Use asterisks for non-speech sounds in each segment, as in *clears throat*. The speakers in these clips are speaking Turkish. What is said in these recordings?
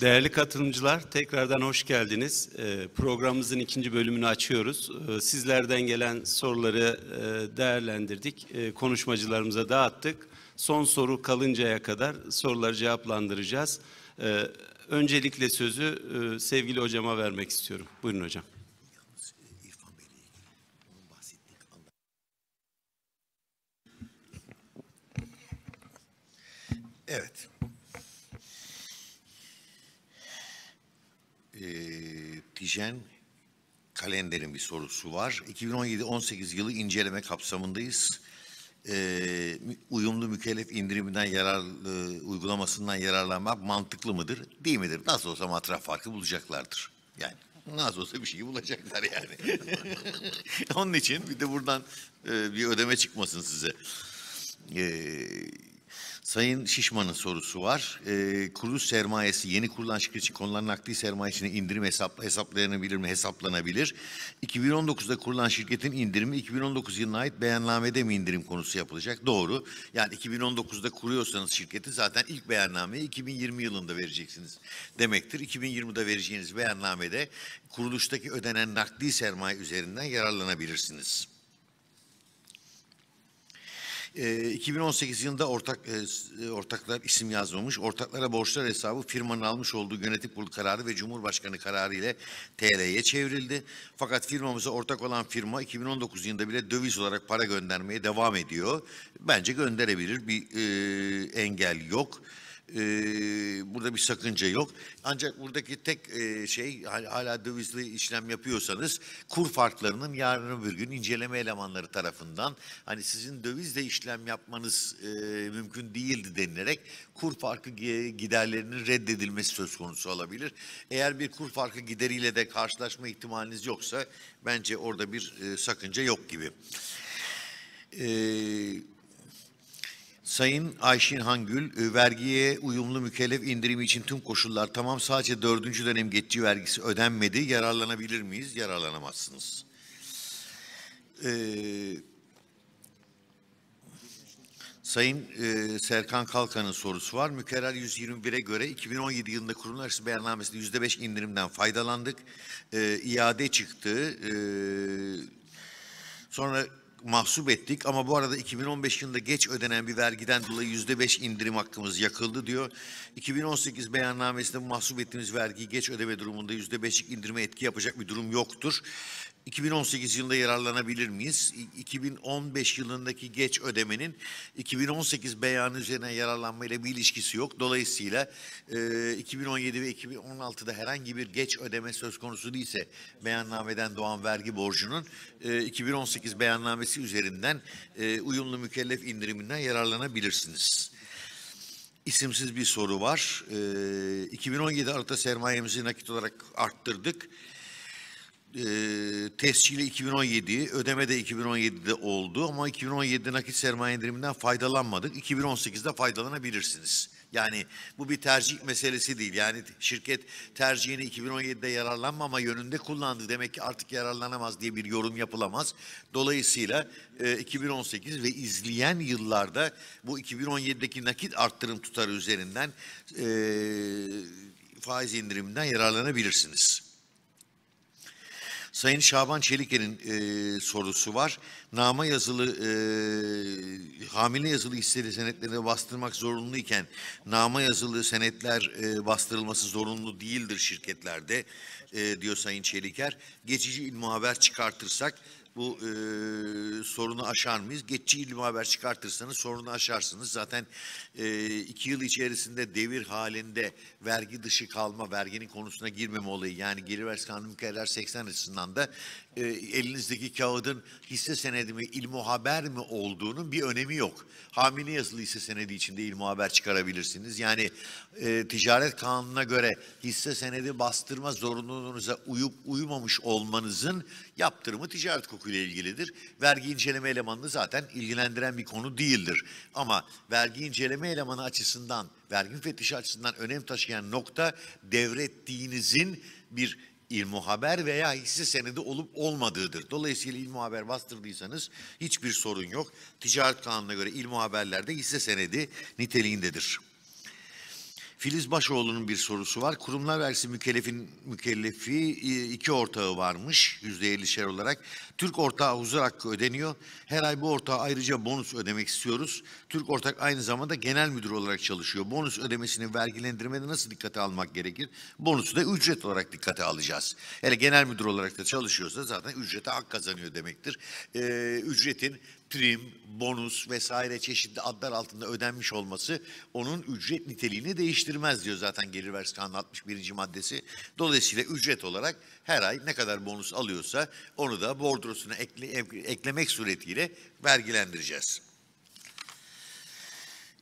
Değerli katılımcılar, tekrardan hoş geldiniz. Ee, Programımızın ikinci bölümünü açıyoruz. Ee, Sizlerden gelen soruları e, değerlendirdik, e, konuşmacılarımıza dağıttık. Son soru kalıncaya kadar soruları cevaplandıracağız. Ee, Öncelikle sözü e, sevgili hocama vermek istiyorum. Buyurun hocam. Evet. Ee, Tijen kalenderin bir sorusu var. 2017-18 yılı inceleme kapsamındayız. Mü- uyumlu mükellef indiriminden yararlı uygulamasından yararlanmak mantıklı mıdır? Değil midir? Nasıl olsa matrah farkı bulacaklardır. Yani nasıl olsa bir şeyi bulacaklar yani. *laughs* Onun için bir de buradan e, bir ödeme çıkmasın size. Ee, Sayın Şişman'ın sorusu var. Ee, kuruluş sermayesi yeni kurulan şirket için konulan nakdi sermayesine indirim hesap, hesaplanabilir mi? Hesaplanabilir. 2019'da kurulan şirketin indirimi 2019 yılına ait beyannamede mi indirim konusu yapılacak? Doğru. Yani 2019'da kuruyorsanız şirketi zaten ilk beyannameyi 2020 yılında vereceksiniz demektir. 2020'de vereceğiniz beyannamede kuruluştaki ödenen nakdi sermaye üzerinden yararlanabilirsiniz. Ee, 2018 yılında ortak e, e, ortaklar isim yazmamış. Ortaklara borçlar hesabı firmanın almış olduğu yönetim kurulu kararı ve Cumhurbaşkanı kararı ile TL'ye çevrildi. Fakat firmamıza ortak olan firma 2019 yılında bile döviz olarak para göndermeye devam ediyor. Bence gönderebilir. Bir e, engel yok. Ee, burada bir sakınca yok. Ancak buradaki tek e, şey hal- hala dövizli işlem yapıyorsanız kur farklarının yarın öbür gün inceleme elemanları tarafından hani sizin dövizle işlem yapmanız e, mümkün değildi denilerek kur farkı gi- giderlerinin reddedilmesi söz konusu olabilir. Eğer bir kur farkı gideriyle de karşılaşma ihtimaliniz yoksa bence orada bir e, sakınca yok gibi. Eee Sayın Ayşin Hangül, e, vergiye uyumlu mükellef indirimi için tüm koşullar tamam sadece dördüncü dönem geçici vergisi ödenmedi. Yararlanabilir miyiz? Yararlanamazsınız. Ee, Sayın e, Serkan Kalkan'ın sorusu var. Mükerrer 121'e göre 2017 yılında kurumlar arası beyannamesinde %5 indirimden faydalandık. E, iade çıktı. E, Sonra mahsup ettik ama bu arada 2015 yılında geç ödenen bir vergiden dolayı yüzde beş indirim hakkımız yakıldı diyor. 2018 beyannamesinde mahsup ettiğimiz vergiyi geç ödeme durumunda yüzde beşlik indirime etki yapacak bir durum yoktur. 2018 yılında yararlanabilir miyiz? İ- 2015 yılındaki geç ödemenin 2018 beyanı üzerine yararlanmayla bir ilişkisi yok. Dolayısıyla e, 2017 ve 2016'da herhangi bir geç ödeme söz konusu değilse beyannameden doğan vergi borcunun e, 2018 beyannamesi üzerinden e, uyumlu mükellef indiriminden yararlanabilirsiniz. İsimsiz bir soru var. E, 2017 Aralık'ta sermayemizi nakit olarak arttırdık. E, tescili 2017, ödeme de 2017'de oldu ama 2017'de nakit sermaye indiriminden faydalanmadık. 2018'de faydalanabilirsiniz. Yani bu bir tercih meselesi değil. Yani şirket tercihini 2017'de yararlanmama yönünde kullandı. Demek ki artık yararlanamaz diye bir yorum yapılamaz. Dolayısıyla e, 2018 ve izleyen yıllarda bu 2017'deki nakit arttırım tutarı üzerinden e, faiz indiriminden yararlanabilirsiniz. Sayın Şaban Çeliker'in e, sorusu var. Nama yazılı, e, hamile yazılı hisseli senetlerini bastırmak zorunluyken nama yazılı senetler e, bastırılması zorunlu değildir şirketlerde e, diyor Sayın Çeliker. Geçici ilmi haber çıkartırsak bu e, sorunu aşar mıyız? Geçici ilmi haber çıkartırsanız sorunu aşarsınız. Zaten e, iki yıl içerisinde devir halinde vergi dışı kalma, verginin konusuna girmeme olayı yani gelir vergisi kanunu mükerrer 80 açısından da e, elinizdeki kağıdın hisse senedi mi, ilmi haber mi olduğunun bir önemi yok. Hamile yazılı hisse senedi içinde ilmi haber çıkarabilirsiniz. Yani e, ticaret kanununa göre hisse senedi bastırma zorunluluğunuza uyup uymamış olmanızın yaptırımı ticaret hukukuyla ilgilidir. Vergi inceleme elemanını zaten ilgilendiren bir konu değildir. Ama vergi inceleme elemanı açısından, vergi müfettişi açısından önem taşıyan nokta devrettiğinizin bir ilmu haber veya hisse senedi olup olmadığıdır. Dolayısıyla ilmu haber bastırdıysanız hiçbir sorun yok. Ticaret kanununa göre ilmu haberlerde hisse senedi niteliğindedir. Filiz Başoğlu'nun bir sorusu var. Kurumlar vergisi mükellefin mükellefi e, iki ortağı varmış yüzde 50'şer olarak. Türk ortağı huzur hakkı ödeniyor. Her ay bu ortağa ayrıca bonus ödemek istiyoruz. Türk ortak aynı zamanda genel müdür olarak çalışıyor. Bonus ödemesini vergilendirmede nasıl dikkate almak gerekir? Bonusu da ücret olarak dikkate alacağız. Hele genel müdür olarak da çalışıyorsa zaten ücrete hak kazanıyor demektir. Ee, ücretin prim, bonus vesaire çeşitli adlar altında ödenmiş olması onun ücret niteliğini değiştirmez diyor zaten Gelir Vergisi Kanunu 61. maddesi. Dolayısıyla ücret olarak her ay ne kadar bonus alıyorsa onu da bordrosuna ekle, eklemek suretiyle vergilendireceğiz.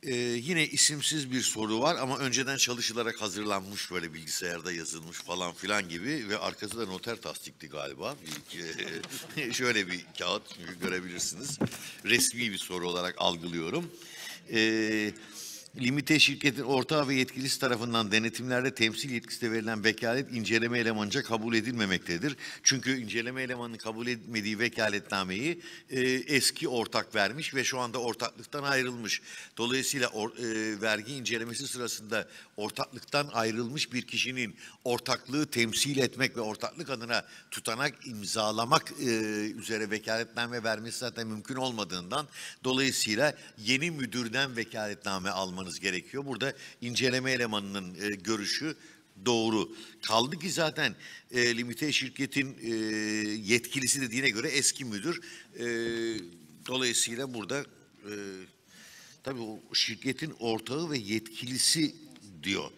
Ee, yine isimsiz bir soru var ama önceden çalışılarak hazırlanmış böyle bilgisayarda yazılmış falan filan gibi ve arkası da noter tasdikli galiba. Bir, e, *laughs* şöyle bir kağıt görebilirsiniz. Resmi bir soru olarak algılıyorum. Ee, Limite şirketin ortağı ve yetkilisi tarafından denetimlerde temsil yetkisi verilen vekalet inceleme elemanca kabul edilmemektedir. Çünkü inceleme elemanının kabul etmediği vekaletnameyi e, eski ortak vermiş ve şu anda ortaklıktan ayrılmış. Dolayısıyla or, e, vergi incelemesi sırasında ortaklıktan ayrılmış bir kişinin ortaklığı temsil etmek ve ortaklık adına tutanak imzalamak e, üzere vekaletname vermesi zaten mümkün olmadığından dolayısıyla yeni müdürden vekaletname almanız gerekiyor. Burada inceleme elemanının e, görüşü doğru. Kaldı ki zaten e, limite şirketin e, yetkilisi dediğine göre eski müdür. E, dolayısıyla burada e, tabii o şirketin ortağı ve yetkilisi diyor.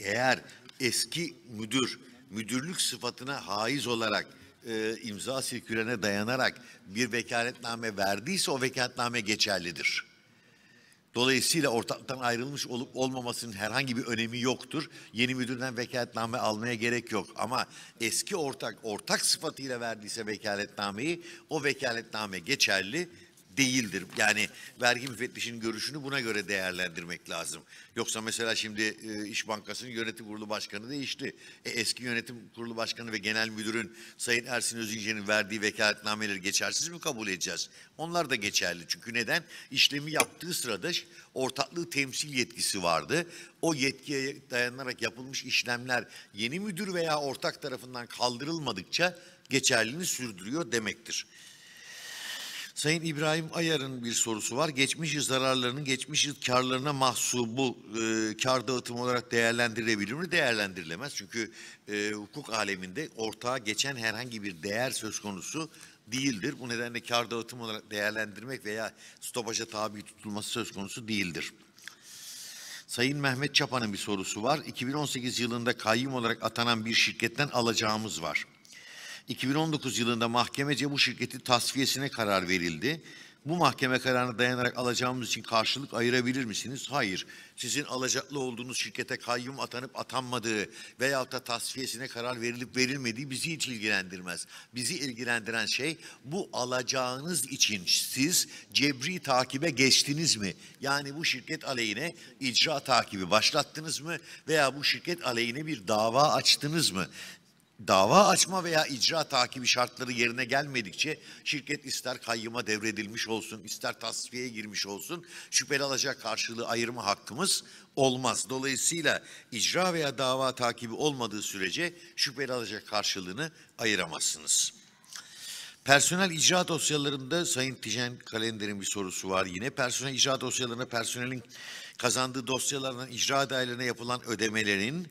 Eğer eski müdür müdürlük sıfatına haiz olarak e, imza sirkülerine dayanarak bir vekaletname verdiyse o vekaletname geçerlidir. Dolayısıyla ortaktan ayrılmış olup olmamasının herhangi bir önemi yoktur. Yeni müdürden vekaletname almaya gerek yok. Ama eski ortak ortak sıfatıyla verdiyse vekaletnameyi o vekaletname geçerli değildir. Yani vergi müfettişinin görüşünü buna göre değerlendirmek lazım. Yoksa mesela şimdi e, İş Bankası'nın yönetim kurulu başkanı değişti. E, eski yönetim kurulu başkanı ve genel müdürün Sayın Ersin Özünce'nin verdiği vekaletnameleri geçersiz mi kabul edeceğiz? Onlar da geçerli. Çünkü neden? İşlemi yaptığı sırada ortaklığı temsil yetkisi vardı. O yetkiye dayanarak yapılmış işlemler yeni müdür veya ortak tarafından kaldırılmadıkça geçerliliğini sürdürüyor demektir. Sayın İbrahim Ayar'ın bir sorusu var. Geçmiş yıl zararlarının geçmiş yıl karlarına mahsubu e, kar dağıtımı olarak değerlendirilebilir mi? Değerlendirilemez. Çünkü e, hukuk aleminde ortağa geçen herhangi bir değer söz konusu değildir. Bu nedenle kar dağıtımı olarak değerlendirmek veya stopaja tabi tutulması söz konusu değildir. Sayın Mehmet Çapa'nın bir sorusu var. 2018 yılında kayyum olarak atanan bir şirketten alacağımız var. 2019 yılında mahkemece bu şirketi tasfiyesine karar verildi. Bu mahkeme kararına dayanarak alacağımız için karşılık ayırabilir misiniz? Hayır. Sizin alacaklı olduğunuz şirkete kayyum atanıp atanmadığı veyahut da tasfiyesine karar verilip verilmediği bizi hiç ilgilendirmez. Bizi ilgilendiren şey bu alacağınız için siz cebri takibe geçtiniz mi? Yani bu şirket aleyhine icra takibi başlattınız mı? Veya bu şirket aleyhine bir dava açtınız mı? Dava açma veya icra takibi şartları yerine gelmedikçe şirket ister kayyıma devredilmiş olsun, ister tasfiyeye girmiş olsun şüpheli alacak karşılığı ayırma hakkımız olmaz. Dolayısıyla icra veya dava takibi olmadığı sürece şüpheli alacak karşılığını ayıramazsınız. Personel icra dosyalarında Sayın Tijen Kalender'in bir sorusu var yine. Personel icra dosyalarına personelin kazandığı dosyalardan icra dairelerine yapılan ödemelerin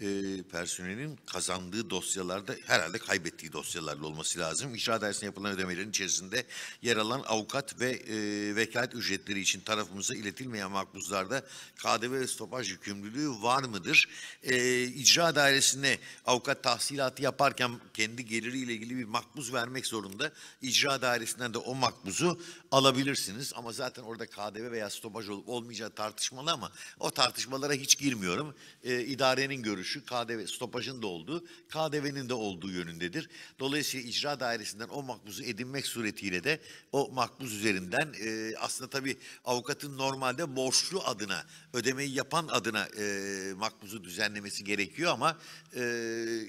e, personelin kazandığı dosyalarda herhalde kaybettiği dosyalarla olması lazım. İcra dairesine yapılan ödemelerin içerisinde yer alan avukat ve e, vekalet ücretleri için tarafımıza iletilmeyen makbuzlarda KDV ve stopaj yükümlülüğü var mıdır? E, icra dairesine avukat tahsilatı yaparken kendi geliriyle ilgili bir makbuz vermek zorunda. İcra dairesinden de o makbuzu alabilirsiniz ama zaten orada KDV veya stopaj olup olmayacağı tartışmalı ama o tartışmalara hiç girmiyorum. E, idarenin görüşü görüşü KDV stopajın da olduğu, KDV'nin de olduğu yönündedir. Dolayısıyla icra dairesinden o makbuzu edinmek suretiyle de o makbuz üzerinden e, aslında tabii avukatın normalde borçlu adına, ödemeyi yapan adına e, makbuzu düzenlemesi gerekiyor ama e,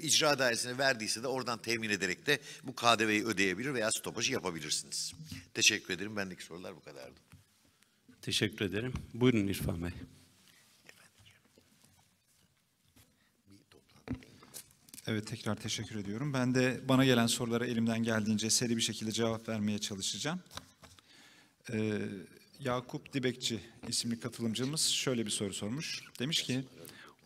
icra dairesine verdiyse de oradan temin ederek de bu KDV'yi ödeyebilir veya stopajı yapabilirsiniz. Teşekkür ederim. Bendeki sorular bu kadardı. Teşekkür ederim. Buyurun İrfan Bey. Evet tekrar teşekkür ediyorum. Ben de bana gelen sorulara elimden geldiğince seri bir şekilde cevap vermeye çalışacağım. Ee, Yakup Dibekçi isimli katılımcımız şöyle bir soru sormuş. Demiş ki,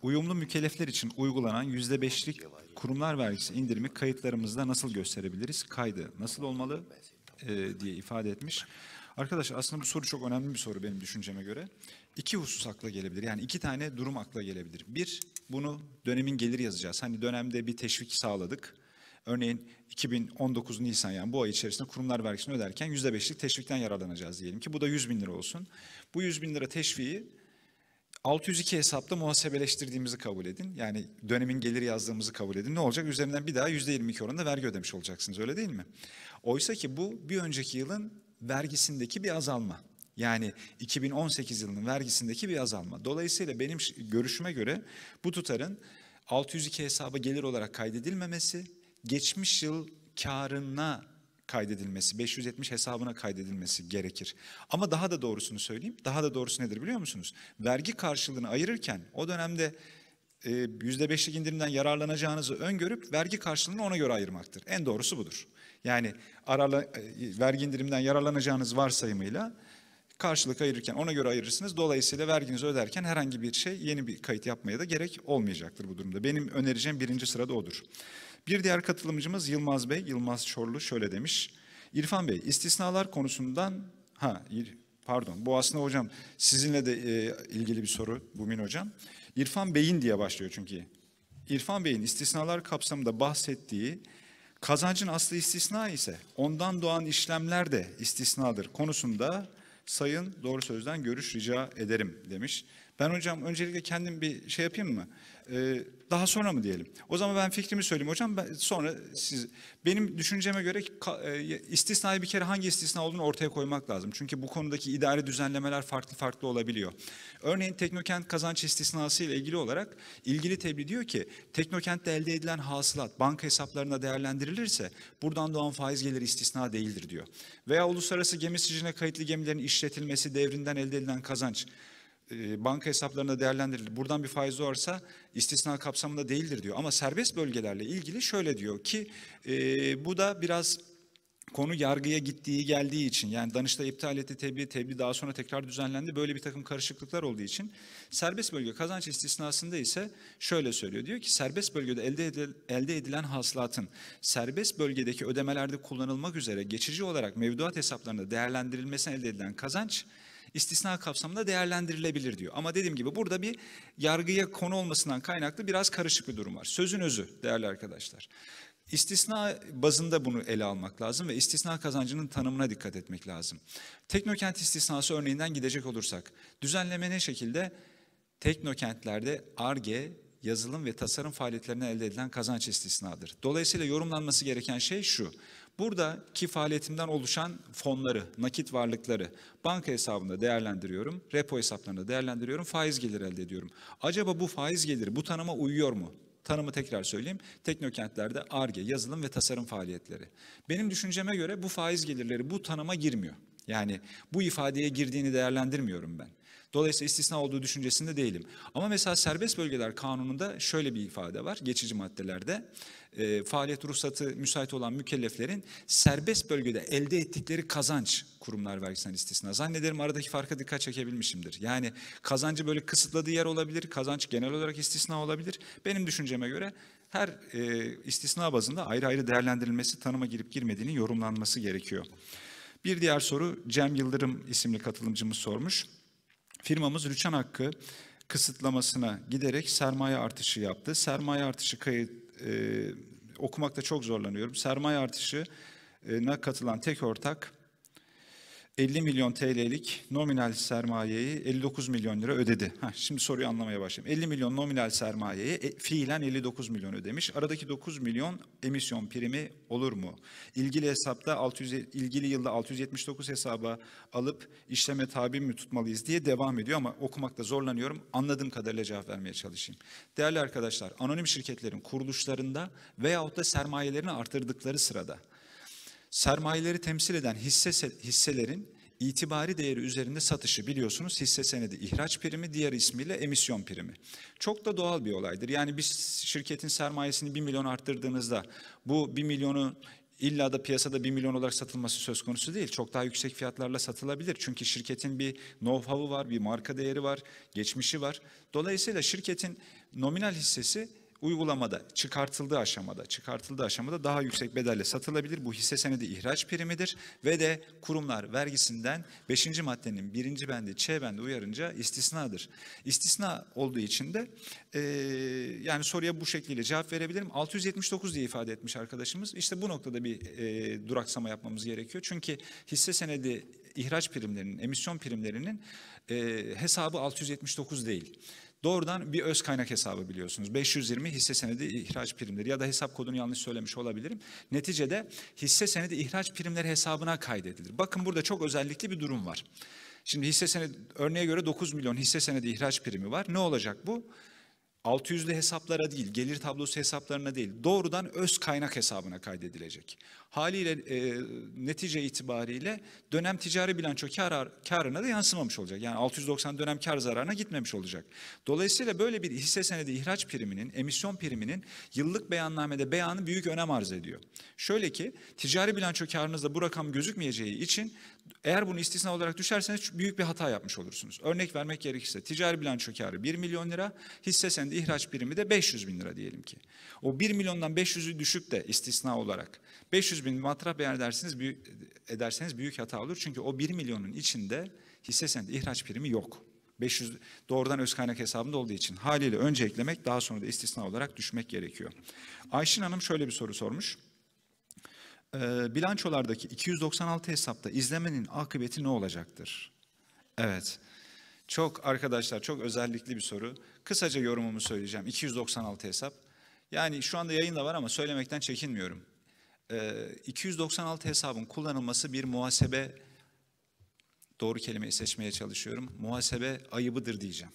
uyumlu mükellefler için uygulanan yüzde beşlik kurumlar vergisi indirimi kayıtlarımızda nasıl gösterebiliriz? Kaydı nasıl olmalı Ee, diye ifade etmiş. Arkadaşlar aslında bu soru çok önemli bir soru benim düşünceme göre. İki husus akla gelebilir. Yani iki tane durum akla gelebilir. Bir, bunu dönemin gelir yazacağız. Hani dönemde bir teşvik sağladık. Örneğin 2019 Nisan yani bu ay içerisinde kurumlar vergisini öderken %5'lik teşvikten yararlanacağız diyelim ki. Bu da 100 bin lira olsun. Bu 100 bin lira teşviği 602 hesapta muhasebeleştirdiğimizi kabul edin. Yani dönemin gelir yazdığımızı kabul edin. Ne olacak? Üzerinden bir daha %22 oranında vergi ödemiş olacaksınız öyle değil mi? Oysa ki bu bir önceki yılın vergisindeki bir azalma. Yani 2018 yılının vergisindeki bir azalma. Dolayısıyla benim görüşüme göre bu tutarın 602 hesaba gelir olarak kaydedilmemesi, geçmiş yıl karına kaydedilmesi, 570 hesabına kaydedilmesi gerekir. Ama daha da doğrusunu söyleyeyim. Daha da doğrusu nedir biliyor musunuz? Vergi karşılığını ayırırken o dönemde e, %5'lik indirimden yararlanacağınızı öngörüp vergi karşılığını ona göre ayırmaktır. En doğrusu budur. Yani arala, e, vergi indirimden yararlanacağınız varsayımıyla karşılık ayırırken ona göre ayırırsınız. Dolayısıyla verginizi öderken herhangi bir şey yeni bir kayıt yapmaya da gerek olmayacaktır bu durumda. Benim önereceğim birinci sırada odur. Bir diğer katılımcımız Yılmaz Bey, Yılmaz Çorlu şöyle demiş. İrfan Bey, istisnalar konusundan, ha pardon bu aslında hocam sizinle de e, ilgili bir soru Bumin hocam. İrfan Bey'in diye başlıyor çünkü. İrfan Bey'in istisnalar kapsamında bahsettiği kazancın aslı istisna ise ondan doğan işlemler de istisnadır konusunda sayın doğru sözden görüş rica ederim demiş. Ben hocam öncelikle kendim bir şey yapayım mı? Ee, daha sonra mı diyelim? O zaman ben fikrimi söyleyeyim hocam. Ben, sonra siz benim düşünceme göre e, istisnayı bir kere hangi istisna olduğunu ortaya koymak lazım. Çünkü bu konudaki idari düzenlemeler farklı farklı olabiliyor. Örneğin teknokent kazanç istisnası ile ilgili olarak ilgili tebliğ diyor ki teknokentte elde edilen hasılat banka hesaplarına değerlendirilirse buradan doğan faiz geliri istisna değildir diyor. Veya uluslararası gemi sicine kayıtlı gemilerin işletilmesi devrinden elde edilen kazanç banka hesaplarına değerlendirilir. Buradan bir faiz doğarsa istisna kapsamında değildir diyor. Ama serbest bölgelerle ilgili şöyle diyor ki e, bu da biraz konu yargıya gittiği geldiği için yani Danıştay iptal etti tebliğ, tebliğ daha sonra tekrar düzenlendi. Böyle bir takım karışıklıklar olduğu için serbest bölge kazanç istisnasında ise şöyle söylüyor. Diyor ki serbest bölgede elde, edil- elde edilen hasılatın serbest bölgedeki ödemelerde kullanılmak üzere geçici olarak mevduat hesaplarında değerlendirilmesine elde edilen kazanç istisna kapsamında değerlendirilebilir diyor. Ama dediğim gibi burada bir yargıya konu olmasından kaynaklı biraz karışık bir durum var. Sözün özü değerli arkadaşlar. İstisna bazında bunu ele almak lazım ve istisna kazancının tanımına dikkat etmek lazım. Teknokent istisnası örneğinden gidecek olursak, düzenleme ne şekilde? Teknokentlerde ARGE, yazılım ve tasarım faaliyetlerinden elde edilen kazanç istisnadır. Dolayısıyla yorumlanması gereken şey şu. Buradaki faaliyetimden oluşan fonları, nakit varlıkları banka hesabında değerlendiriyorum, repo hesaplarında değerlendiriyorum, faiz geliri elde ediyorum. Acaba bu faiz geliri bu tanıma uyuyor mu? Tanımı tekrar söyleyeyim. Teknokentlerde ARGE, yazılım ve tasarım faaliyetleri. Benim düşünceme göre bu faiz gelirleri bu tanıma girmiyor. Yani bu ifadeye girdiğini değerlendirmiyorum ben. Dolayısıyla istisna olduğu düşüncesinde değilim. Ama mesela serbest bölgeler kanununda şöyle bir ifade var geçici maddelerde. E, faaliyet ruhsatı müsait olan mükelleflerin serbest bölgede elde ettikleri kazanç kurumlar vergisinden istisna. Zannederim aradaki farka dikkat çekebilmişimdir. Yani kazancı böyle kısıtladığı yer olabilir, kazanç genel olarak istisna olabilir. Benim düşünceme göre her e, istisna bazında ayrı ayrı değerlendirilmesi, tanıma girip girmediğini yorumlanması gerekiyor. Bir diğer soru Cem Yıldırım isimli katılımcımız sormuş. Firmamız rüçhan hakkı kısıtlamasına giderek sermaye artışı yaptı. Sermaye artışı kayıt okumakta çok zorlanıyorum. Sermaye artışına katılan tek ortak 50 milyon TL'lik nominal sermayeyi 59 milyon lira ödedi. Heh, şimdi soruyu anlamaya başlayayım. 50 milyon nominal sermayeyi e, fiilen 59 milyon ödemiş. Aradaki 9 milyon emisyon primi olur mu? İlgili hesapta 600 ilgili yılda 679 hesaba alıp işleme tabi mi tutmalıyız diye devam ediyor ama okumakta zorlanıyorum. Anladığım kadarıyla cevap vermeye çalışayım. Değerli arkadaşlar, anonim şirketlerin kuruluşlarında veyahut da sermayelerini artırdıkları sırada sermayeleri temsil eden hisse hisselerin itibari değeri üzerinde satışı biliyorsunuz hisse senedi ihraç primi, diğer ismiyle emisyon primi. Çok da doğal bir olaydır. Yani bir şirketin sermayesini 1 milyon arttırdığınızda bu 1 milyonu İlla da piyasada 1 milyon olarak satılması söz konusu değil. Çok daha yüksek fiyatlarla satılabilir. Çünkü şirketin bir know-how'u var, bir marka değeri var, geçmişi var. Dolayısıyla şirketin nominal hissesi uygulamada çıkartıldığı aşamada, çıkartıldığı aşamada daha yüksek bedelle satılabilir. Bu hisse senedi ihraç primidir ve de kurumlar vergisinden 5. maddenin 1. bendi Ç bendi uyarınca istisnadır. İstisna olduğu için de e, yani soruya bu şekliyle cevap verebilirim. 679 diye ifade etmiş arkadaşımız. İşte bu noktada bir e, duraksama yapmamız gerekiyor. Çünkü hisse senedi ihraç primlerinin, emisyon primlerinin e, hesabı 679 değil. Doğrudan bir öz kaynak hesabı biliyorsunuz. 520 hisse senedi ihraç primleri ya da hesap kodunu yanlış söylemiş olabilirim. Neticede hisse senedi ihraç primleri hesabına kaydedilir. Bakın burada çok özellikli bir durum var. Şimdi hisse senedi örneğe göre 9 milyon hisse senedi ihraç primi var. Ne olacak bu? 600'lü hesaplara değil, gelir tablosu hesaplarına değil, doğrudan öz kaynak hesabına kaydedilecek. Haliyle e, netice itibariyle dönem ticari bilanço kar, karına da yansımamış olacak. Yani 690 dönem kar zararına gitmemiş olacak. Dolayısıyla böyle bir hisse senedi ihraç priminin, emisyon priminin yıllık beyannamede beyanı büyük önem arz ediyor. Şöyle ki ticari bilanço karınızda bu rakam gözükmeyeceği için eğer bunu istisna olarak düşerseniz büyük bir hata yapmış olursunuz. Örnek vermek gerekirse ticari bilanço karı 1 milyon lira, hisse senedi ihraç birimi de 500 bin lira diyelim ki. O 1 milyondan 500'ü düşüp de istisna olarak 500 bin matrah beyan ederseniz büyük, ederseniz büyük hata olur. Çünkü o 1 milyonun içinde hisse senedi ihraç primi yok. 500 doğrudan öz kaynak hesabında olduğu için haliyle önce eklemek daha sonra da istisna olarak düşmek gerekiyor. Ayşin Hanım şöyle bir soru sormuş. Ee, bilançolardaki 296 hesapta izlemenin akıbeti ne olacaktır? Evet. Çok arkadaşlar çok özellikli bir soru. Kısaca yorumumu söyleyeceğim. 296 hesap. Yani şu anda yayında var ama söylemekten çekinmiyorum. Ee, 296 hesabın kullanılması bir muhasebe doğru kelimeyi seçmeye çalışıyorum. Muhasebe ayıbıdır diyeceğim.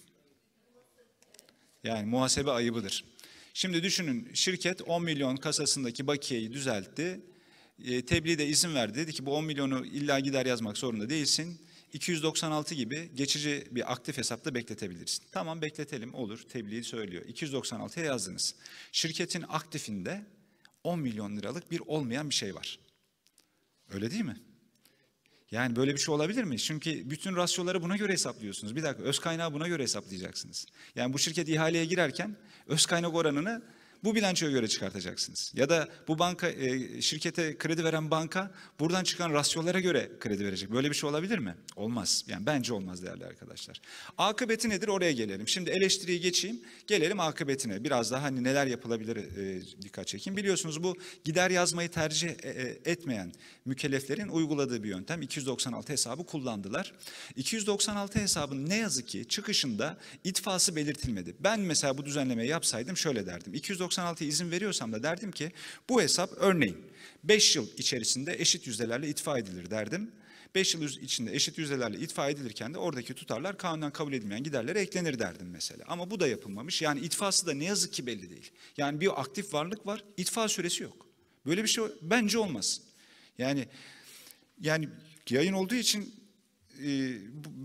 Yani muhasebe ayıbıdır. Şimdi düşünün şirket 10 milyon kasasındaki bakiyeyi düzeltti e, tebliğde izin verdi. Dedi ki bu 10 milyonu illa gider yazmak zorunda değilsin. 296 gibi geçici bir aktif hesapta bekletebilirsin. Tamam bekletelim olur tebliği söylüyor. 296'ya yazdınız. Şirketin aktifinde 10 milyon liralık bir olmayan bir şey var. Öyle değil mi? Yani böyle bir şey olabilir mi? Çünkü bütün rasyoları buna göre hesaplıyorsunuz. Bir dakika öz kaynağı buna göre hesaplayacaksınız. Yani bu şirket ihaleye girerken öz kaynak oranını bu bilançoya göre çıkartacaksınız. Ya da bu banka e, şirkete kredi veren banka buradan çıkan rasyolara göre kredi verecek. Böyle bir şey olabilir mi? Olmaz. Yani bence olmaz değerli arkadaşlar. Akıbeti nedir? Oraya gelelim. Şimdi eleştiriyi geçeyim. Gelelim akıbetine. Biraz daha hani neler yapılabilir e, dikkat çekeyim. Biliyorsunuz bu gider yazmayı tercih e, e etmeyen mükelleflerin uyguladığı bir yöntem. 296 hesabı kullandılar. 296 hesabın ne yazık ki çıkışında itfası belirtilmedi. Ben mesela bu düzenlemeyi yapsaydım şöyle derdim. 296 296'ya izin veriyorsam da derdim ki bu hesap örneğin 5 yıl içerisinde eşit yüzdelerle itfa edilir derdim. 5 yıl içinde eşit yüzdelerle itfa edilirken de oradaki tutarlar kanundan kabul edilmeyen giderlere eklenir derdim mesela. Ama bu da yapılmamış. Yani itfası da ne yazık ki belli değil. Yani bir aktif varlık var, itfa süresi yok. Böyle bir şey bence olmaz. Yani yani yayın olduğu için e,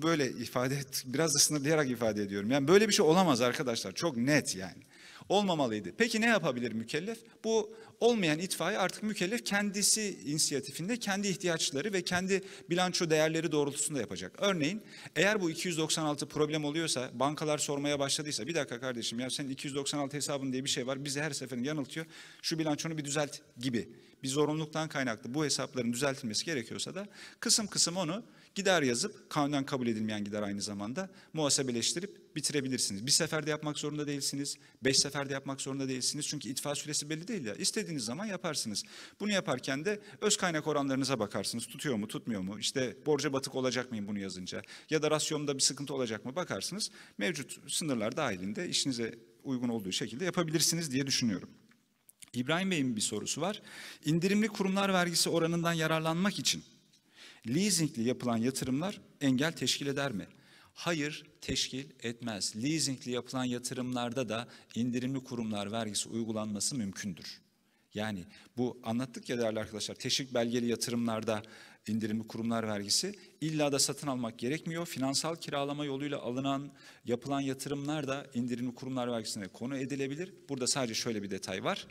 böyle ifade et, biraz da sınırlayarak ifade ediyorum. Yani böyle bir şey olamaz arkadaşlar. Çok net yani olmamalıydı. Peki ne yapabilir mükellef? Bu olmayan itfaiye artık mükellef kendisi inisiyatifinde kendi ihtiyaçları ve kendi bilanço değerleri doğrultusunda yapacak. Örneğin eğer bu 296 problem oluyorsa bankalar sormaya başladıysa bir dakika kardeşim ya senin 296 hesabın diye bir şey var bizi her seferinde yanıltıyor. Şu bilançonu bir düzelt gibi bir zorunluluktan kaynaklı bu hesapların düzeltilmesi gerekiyorsa da kısım kısım onu gider yazıp kanunen kabul edilmeyen gider aynı zamanda muhasebeleştirip bitirebilirsiniz. Bir seferde yapmak zorunda değilsiniz. Beş seferde yapmak zorunda değilsiniz. Çünkü itfa süresi belli değil ya. İstediğiniz zaman yaparsınız. Bunu yaparken de öz kaynak oranlarınıza bakarsınız. Tutuyor mu, tutmuyor mu? İşte borca batık olacak mıyım bunu yazınca? Ya da rasyonda bir sıkıntı olacak mı? Bakarsınız. Mevcut sınırlar dahilinde işinize uygun olduğu şekilde yapabilirsiniz diye düşünüyorum. İbrahim Bey'in bir sorusu var. İndirimli kurumlar vergisi oranından yararlanmak için leasingli yapılan yatırımlar engel teşkil eder mi? Hayır, teşkil etmez. Leasingli yapılan yatırımlarda da indirimli kurumlar vergisi uygulanması mümkündür. Yani bu anlattık ya değerli arkadaşlar teşvik belgeli yatırımlarda indirimli kurumlar vergisi. İlla da satın almak gerekmiyor. Finansal kiralama yoluyla alınan, yapılan yatırımlar da indirimli kurumlar vergisine konu edilebilir. Burada sadece şöyle bir detay var.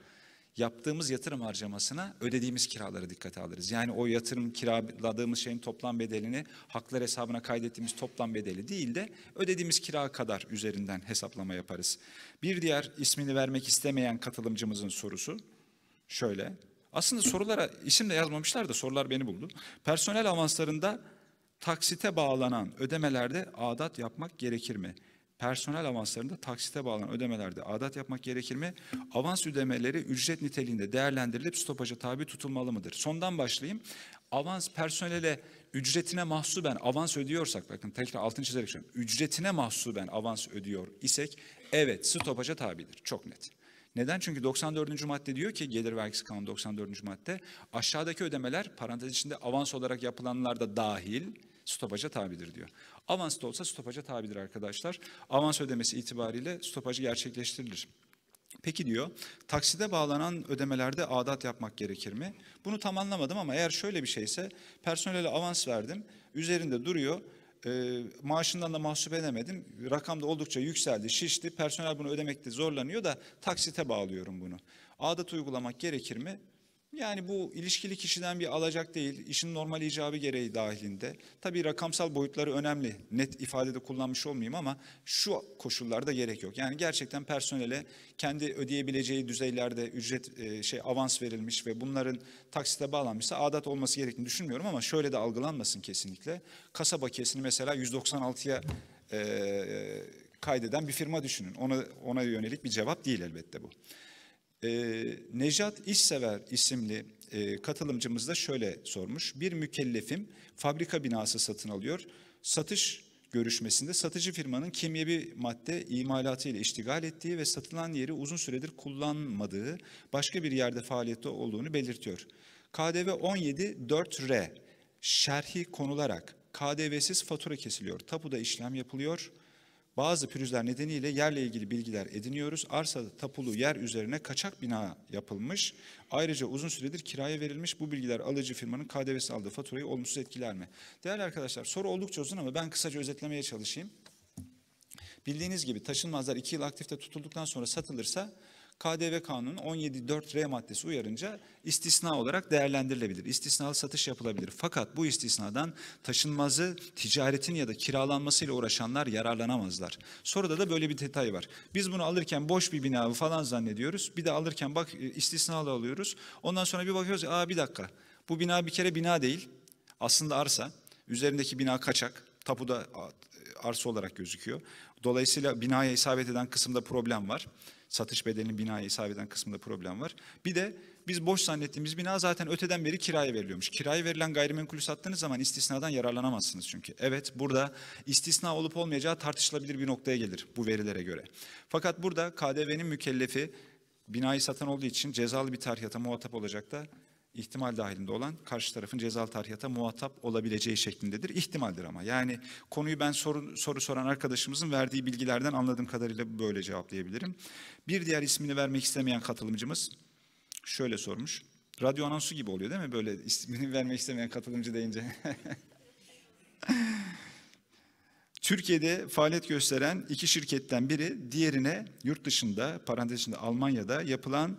Yaptığımız yatırım harcamasına ödediğimiz kiraları dikkate alırız. Yani o yatırım kiraladığımız şeyin toplam bedelini haklar hesabına kaydettiğimiz toplam bedeli değil de ödediğimiz kira kadar üzerinden hesaplama yaparız. Bir diğer ismini vermek istemeyen katılımcımızın sorusu şöyle. Aslında sorulara isim de yazmamışlar da sorular beni buldu. Personel avanslarında taksite bağlanan ödemelerde adat yapmak gerekir mi? Personel avanslarında taksite bağlanan ödemelerde adat yapmak gerekir mi? Avans ödemeleri ücret niteliğinde değerlendirilip stopaja tabi tutulmalı mıdır? Sondan başlayayım. Avans personele ücretine mahsuben avans ödüyorsak, bakın tekrar altını çizerek söylüyorum. Ücretine mahsuben avans ödüyor isek, evet stopaja tabidir. Çok net. Neden? Çünkü 94. madde diyor ki gelir vergisi kanunu 94. madde aşağıdaki ödemeler parantez içinde avans olarak yapılanlar da dahil stopaja tabidir diyor. Avans da olsa stopaja tabidir arkadaşlar. Avans ödemesi itibariyle stopajı gerçekleştirilir. Peki diyor, takside bağlanan ödemelerde adat yapmak gerekir mi? Bunu tam anlamadım ama eğer şöyle bir şeyse, personele avans verdim, üzerinde duruyor, e, maaşından da mahsup edemedim, rakam da oldukça yükseldi, şişti, personel bunu ödemekte zorlanıyor da taksite bağlıyorum bunu. Adat uygulamak gerekir mi? Yani bu ilişkili kişiden bir alacak değil, işin normal icabı gereği dahilinde. Tabii rakamsal boyutları önemli, net ifadede kullanmış olmayayım ama şu koşullarda gerek yok. Yani gerçekten personele kendi ödeyebileceği düzeylerde ücret e, şey avans verilmiş ve bunların taksite bağlanmışsa adat olması gerektiğini düşünmüyorum ama şöyle de algılanmasın kesinlikle. Kasa bakiyesini mesela 196'ya e, kaydeden bir firma düşünün. Ona, ona yönelik bir cevap değil elbette bu. Ee, Nejat İşsever isimli e, katılımcımız da şöyle sormuş. Bir mükellefim fabrika binası satın alıyor. Satış görüşmesinde satıcı firmanın kimyevi madde imalatı ile iştigal ettiği ve satılan yeri uzun süredir kullanmadığı başka bir yerde faaliyette olduğunu belirtiyor. KDV 17 4R şerhi konularak KDV'siz fatura kesiliyor. Tapuda işlem yapılıyor. Bazı pürüzler nedeniyle yerle ilgili bilgiler ediniyoruz. Arsada tapulu yer üzerine kaçak bina yapılmış. Ayrıca uzun süredir kiraya verilmiş. Bu bilgiler alıcı firmanın KDV'si aldığı faturayı olumsuz etkiler mi? Değerli arkadaşlar soru oldukça uzun ama ben kısaca özetlemeye çalışayım. Bildiğiniz gibi taşınmazlar 2 yıl aktifte tutulduktan sonra satılırsa KDV kanunun 17.4R maddesi uyarınca istisna olarak değerlendirilebilir. İstisnalı satış yapılabilir. Fakat bu istisnadan taşınmazı ticaretin ya da kiralanmasıyla uğraşanlar yararlanamazlar. Soruda da böyle bir detay var. Biz bunu alırken boş bir bina falan zannediyoruz. Bir de alırken bak e, istisnalı alıyoruz. Ondan sonra bir bakıyoruz aa bir dakika bu bina bir kere bina değil. Aslında arsa. Üzerindeki bina kaçak. Tapuda arsa olarak gözüküyor. Dolayısıyla binaya isabet eden kısımda problem var. Satış bedelinin binaya isabet eden kısmında problem var. Bir de biz boş zannettiğimiz bina zaten öteden beri kiraya veriliyormuş. Kiraya verilen gayrimenkulü sattığınız zaman istisnadan yararlanamazsınız çünkü. Evet burada istisna olup olmayacağı tartışılabilir bir noktaya gelir bu verilere göre. Fakat burada KDV'nin mükellefi binayı satan olduğu için cezalı bir tarihata muhatap olacak da ihtimal dahilinde olan karşı tarafın cezalı tarihata muhatap olabileceği şeklindedir. İhtimaldir ama. Yani konuyu ben soru, soru soran arkadaşımızın verdiği bilgilerden anladığım kadarıyla böyle cevaplayabilirim. Bir diğer ismini vermek istemeyen katılımcımız şöyle sormuş. Radyo anonsu gibi oluyor değil mi böyle ismini *laughs* vermek istemeyen katılımcı deyince? *laughs* Türkiye'de faaliyet gösteren iki şirketten biri diğerine yurt dışında parantez içinde Almanya'da yapılan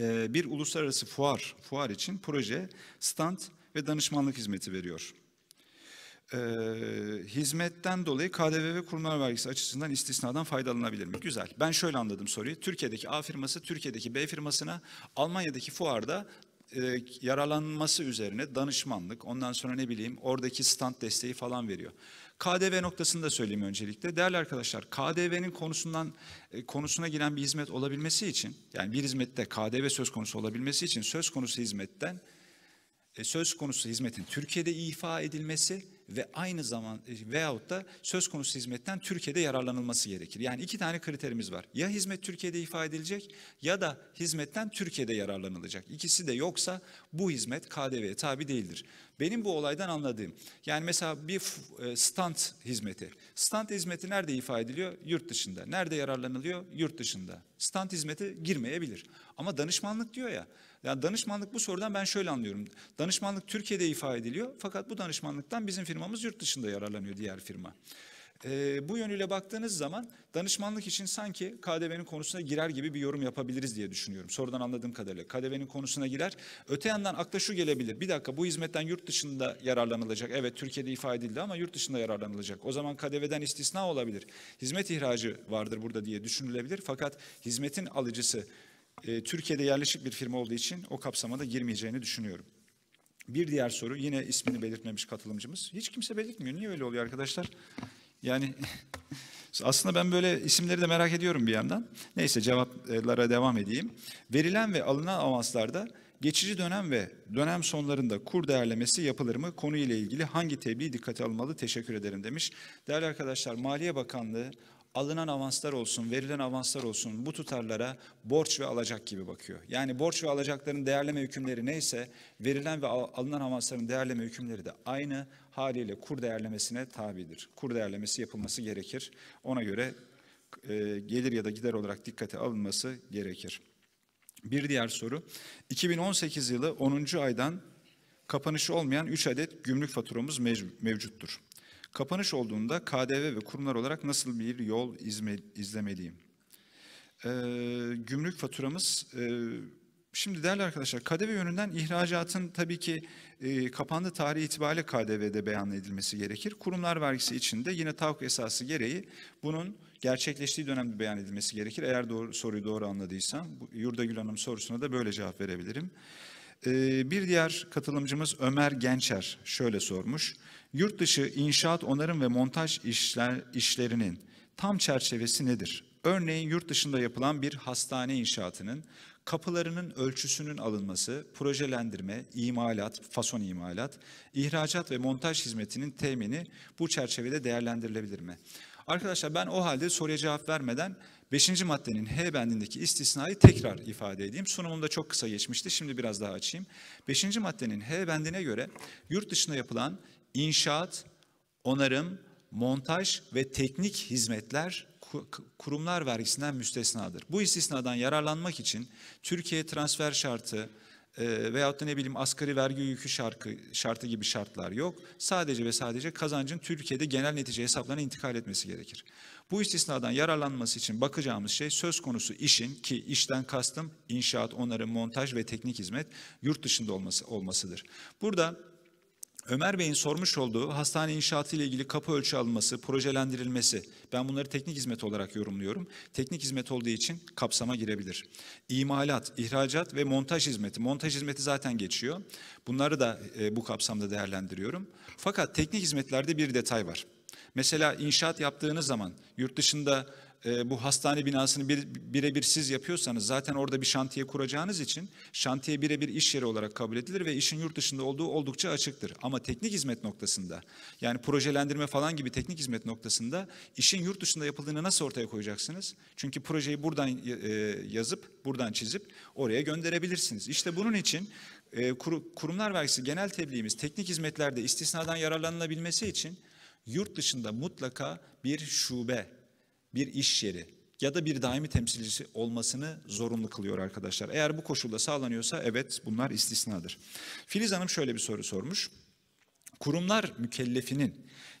bir uluslararası fuar, fuar için proje, stand ve danışmanlık hizmeti veriyor. E, hizmetten dolayı KDV ve kurumlar vergisi açısından istisnadan faydalanabilir mi? Güzel. Ben şöyle anladım soruyu. Türkiye'deki A firması Türkiye'deki B firmasına Almanya'daki fuarda e, yararlanması üzerine danışmanlık, ondan sonra ne bileyim oradaki stand desteği falan veriyor. KDV noktasını da söyleyeyim öncelikle. Değerli arkadaşlar, KDV'nin konusundan e, konusuna giren bir hizmet olabilmesi için, yani bir hizmette KDV söz konusu olabilmesi için söz konusu hizmetten e, söz konusu hizmetin Türkiye'de ifa edilmesi ve aynı zaman e, veyahut da söz konusu hizmetten Türkiye'de yararlanılması gerekir. Yani iki tane kriterimiz var. Ya hizmet Türkiye'de ifa edilecek ya da hizmetten Türkiye'de yararlanılacak. İkisi de yoksa bu hizmet KDV'ye tabi değildir. Benim bu olaydan anladığım, yani mesela bir e, stand hizmeti. Stand hizmeti nerede ifa ediliyor? Yurt dışında. Nerede yararlanılıyor? Yurt dışında. Stand hizmeti girmeyebilir. Ama danışmanlık diyor ya. Yani danışmanlık bu sorudan ben şöyle anlıyorum. Danışmanlık Türkiye'de ifa ediliyor fakat bu danışmanlıktan bizim firmamız yurt dışında yararlanıyor diğer firma. Ee, bu yönüyle baktığınız zaman danışmanlık için sanki KDV'nin konusuna girer gibi bir yorum yapabiliriz diye düşünüyorum. Sorudan anladığım kadarıyla KDV'nin konusuna girer. Öte yandan akla şu gelebilir. Bir dakika bu hizmetten yurt dışında yararlanılacak. Evet Türkiye'de ifade edildi ama yurt dışında yararlanılacak. O zaman KDV'den istisna olabilir. Hizmet ihracı vardır burada diye düşünülebilir. Fakat hizmetin alıcısı e, Türkiye'de yerleşik bir firma olduğu için o kapsamada girmeyeceğini düşünüyorum. Bir diğer soru yine ismini belirtmemiş katılımcımız. Hiç kimse belirtmiyor. Niye öyle oluyor arkadaşlar? Yani *laughs* aslında ben böyle isimleri de merak ediyorum bir yandan. Neyse cevaplara devam edeyim. Verilen ve alınan avanslarda geçici dönem ve dönem sonlarında kur değerlemesi yapılır mı? Konuyla ilgili hangi tebliğ dikkate alınmalı? Teşekkür ederim demiş. Değerli arkadaşlar Maliye Bakanlığı alınan avanslar olsun, verilen avanslar olsun bu tutarlara borç ve alacak gibi bakıyor. Yani borç ve alacakların değerleme hükümleri neyse verilen ve al- alınan avansların değerleme hükümleri de aynı haliyle kur değerlemesine tabidir. Kur değerlemesi yapılması gerekir. Ona göre e, gelir ya da gider olarak dikkate alınması gerekir. Bir diğer soru. 2018 yılı 10. aydan kapanışı olmayan 3 adet gümrük faturamız mev- mevcuttur. Kapanış olduğunda KDV ve kurumlar olarak nasıl bir yol izme, izlemeliyim? Ee, gümrük faturamız, e, şimdi değerli arkadaşlar KDV yönünden ihracatın tabii ki e, kapandığı tarih itibariyle KDV'de beyan edilmesi gerekir. Kurumlar vergisi için de yine tahakkuk esası gereği bunun gerçekleştiği dönemde beyan edilmesi gerekir. Eğer doğru, soruyu doğru anladıysam, bu, Yurdagül Hanım sorusuna da böyle cevap verebilirim. Ee, Bir diğer katılımcımız Ömer Gençer şöyle sormuş. Yurt dışı inşaat, onarım ve montaj işler, işlerinin tam çerçevesi nedir? Örneğin yurt dışında yapılan bir hastane inşaatının kapılarının ölçüsünün alınması, projelendirme, imalat, fason imalat, ihracat ve montaj hizmetinin temini bu çerçevede değerlendirilebilir mi? Arkadaşlar ben o halde soruya cevap vermeden 5. maddenin H bendindeki istisnayı tekrar ifade edeyim. Sunumumda çok kısa geçmişti. Şimdi biraz daha açayım. 5. maddenin H bendine göre yurt dışında yapılan inşaat, onarım, montaj ve teknik hizmetler ku- kurumlar vergisinden müstesnadır. Bu istisnadan yararlanmak için Türkiye transfer şartı e, veyahut da ne bileyim asgari vergi yükü şarkı, şartı gibi şartlar yok. Sadece ve sadece kazancın Türkiye'de genel netice hesaplarına intikal etmesi gerekir. Bu istisnadan yararlanması için bakacağımız şey söz konusu işin ki işten kastım inşaat, onarım, montaj ve teknik hizmet yurt dışında olması olmasıdır. Burada Ömer Bey'in sormuş olduğu hastane inşaatı ile ilgili kapı ölçü alınması, projelendirilmesi. Ben bunları teknik hizmet olarak yorumluyorum. Teknik hizmet olduğu için kapsama girebilir. İmalat, ihracat ve montaj hizmeti. Montaj hizmeti zaten geçiyor. Bunları da e, bu kapsamda değerlendiriyorum. Fakat teknik hizmetlerde bir detay var. Mesela inşaat yaptığınız zaman yurt dışında e, bu hastane binasını bir, birebir siz yapıyorsanız zaten orada bir şantiye kuracağınız için şantiye birebir iş yeri olarak kabul edilir ve işin yurt dışında olduğu oldukça açıktır. Ama teknik hizmet noktasında yani projelendirme falan gibi teknik hizmet noktasında işin yurt dışında yapıldığını nasıl ortaya koyacaksınız? Çünkü projeyi buradan e, yazıp buradan çizip oraya gönderebilirsiniz. İşte bunun için e, kuru- kurumlar vergisi genel tebliğimiz teknik hizmetlerde istisnadan yararlanılabilmesi için yurt dışında mutlaka bir şube, bir iş yeri ya da bir daimi temsilcisi olmasını zorunlu kılıyor arkadaşlar. Eğer bu koşulda sağlanıyorsa evet bunlar istisnadır. Filiz Hanım şöyle bir soru sormuş. Kurumlar mükellefinin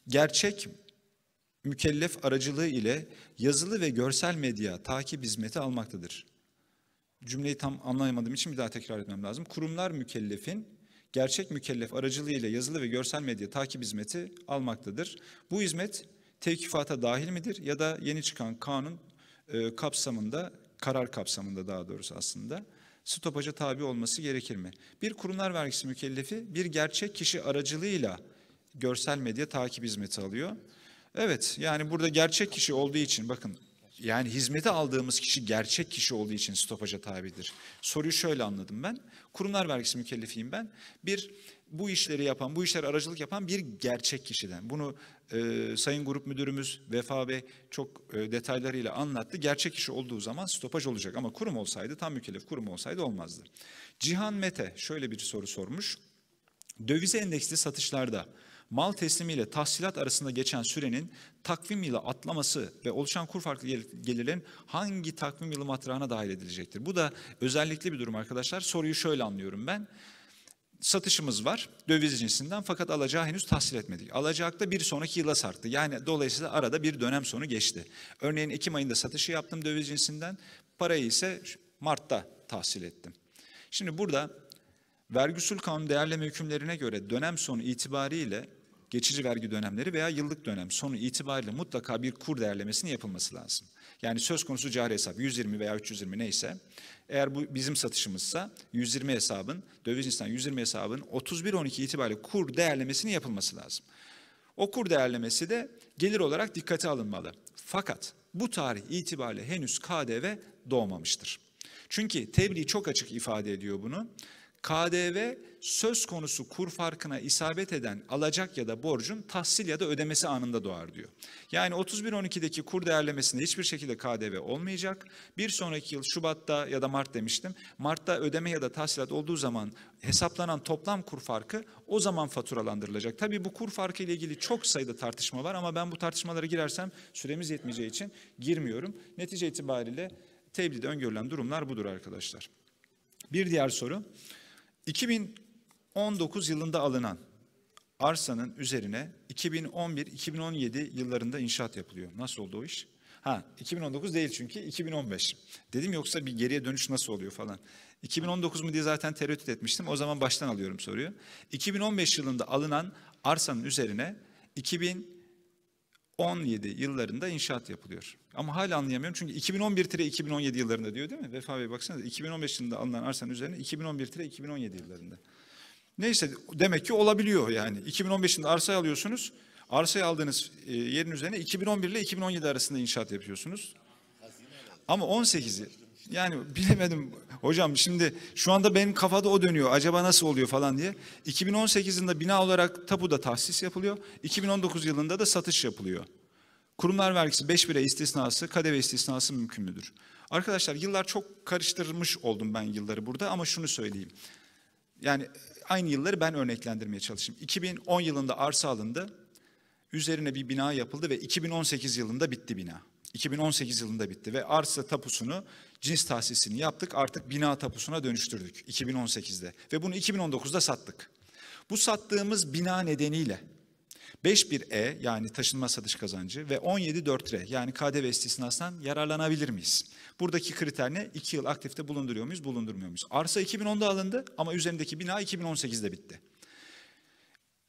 gerçek mükellef aracılığı ile yazılı ve görsel medya takip hizmeti almaktadır. Cümleyi tam anlayamadığım için bir daha tekrar etmem lazım. Kurumlar mükellefin gerçek mükellef aracılığıyla yazılı ve görsel medya takip hizmeti almaktadır. Bu hizmet tevkifata dahil midir ya da yeni çıkan kanun e, kapsamında, karar kapsamında daha doğrusu aslında stopaja tabi olması gerekir mi? Bir kurumlar vergisi mükellefi bir gerçek kişi aracılığıyla görsel medya takip hizmeti alıyor. Evet yani burada gerçek kişi olduğu için bakın yani hizmeti aldığımız kişi gerçek kişi olduğu için stopaja tabidir. Soruyu şöyle anladım ben. Kurumlar vergisi mükellefiyim ben. Bir bu işleri yapan, bu işlere aracılık yapan bir gerçek kişiden. Bunu e, Sayın Grup Müdürümüz Vefa Bey çok e, detaylarıyla anlattı. Gerçek kişi olduğu zaman stopaj olacak ama kurum olsaydı, tam mükellef kurum olsaydı olmazdı. Cihan Mete şöyle bir soru sormuş. Dövize endeksli satışlarda mal teslimiyle tahsilat arasında geçen sürenin takvim yılı atlaması ve oluşan kur farklı gel- gelirlerin hangi takvim yılı matrağına dahil edilecektir? Bu da özellikle bir durum arkadaşlar. Soruyu şöyle anlıyorum ben. Satışımız var döviz cinsinden fakat alacağı henüz tahsil etmedik. Alacak da bir sonraki yıla sarktı. Yani dolayısıyla arada bir dönem sonu geçti. Örneğin Ekim ayında satışı yaptım döviz cinsinden. Parayı ise Mart'ta tahsil ettim. Şimdi burada vergi usul kanunu değerleme hükümlerine göre dönem sonu itibariyle geçici vergi dönemleri veya yıllık dönem sonu itibariyle mutlaka bir kur değerlemesinin yapılması lazım. Yani söz konusu cari hesap 120 veya 320 neyse eğer bu bizim satışımızsa 120 hesabın döviz cinsinden 120 hesabın 31-12 itibariyle kur değerlemesinin yapılması lazım. O kur değerlemesi de gelir olarak dikkate alınmalı. Fakat bu tarih itibariyle henüz KDV doğmamıştır. Çünkü tebliğ çok açık ifade ediyor bunu. KDV söz konusu kur farkına isabet eden alacak ya da borcun tahsil ya da ödemesi anında doğar diyor. Yani 31.12'deki kur değerlemesinde hiçbir şekilde KDV olmayacak. Bir sonraki yıl Şubat'ta ya da Mart demiştim. Mart'ta ödeme ya da tahsilat olduğu zaman hesaplanan toplam kur farkı o zaman faturalandırılacak. Tabii bu kur farkı ile ilgili çok sayıda tartışma var ama ben bu tartışmalara girersem süremiz yetmeyeceği için girmiyorum. Netice itibariyle tebliğde öngörülen durumlar budur arkadaşlar. Bir diğer soru. 2019 yılında alınan arsanın üzerine 2011-2017 yıllarında inşaat yapılıyor. Nasıl oldu o iş? Ha 2019 değil çünkü 2015. Dedim yoksa bir geriye dönüş nasıl oluyor falan. 2019 mu diye zaten tereddüt etmiştim. O zaman baştan alıyorum soruyu. 2015 yılında alınan arsanın üzerine 2017 yıllarında inşaat yapılıyor. Ama hala anlayamıyorum çünkü 2011-2017 yıllarında diyor değil mi? Vefa Bey baksanıza 2015 yılında alınan arsanın üzerine 2011-2017 yıllarında. Neyse demek ki olabiliyor yani. 2015 yılında arsayı alıyorsunuz. Arsayı aldığınız e, yerin üzerine 2011 ile 2017 arasında inşaat yapıyorsunuz. Ama 18'i yani bilemedim hocam şimdi şu anda benim kafada o dönüyor. Acaba nasıl oluyor falan diye. 2018 yılında bina olarak tapuda tahsis yapılıyor. 2019 yılında da satış yapılıyor. Kurumlar vergisi 5 bire istisnası, KDV istisnası mümkün müdür? Arkadaşlar yıllar çok karıştırmış oldum ben yılları burada ama şunu söyleyeyim. Yani aynı yılları ben örneklendirmeye çalışayım. 2010 yılında arsa alındı. Üzerine bir bina yapıldı ve 2018 yılında bitti bina. 2018 yılında bitti ve arsa tapusunu cins tahsisini yaptık artık bina tapusuna dönüştürdük 2018'de ve bunu 2019'da sattık. Bu sattığımız bina nedeniyle 5.1E yani taşınma satış kazancı ve 17.4R yani KDV istisnasından yararlanabilir miyiz? Buradaki kriter ne? 2 yıl aktifte bulunduruyor muyuz, bulundurmuyor muyuz? Arsa 2010'da alındı ama üzerindeki bina 2018'de bitti.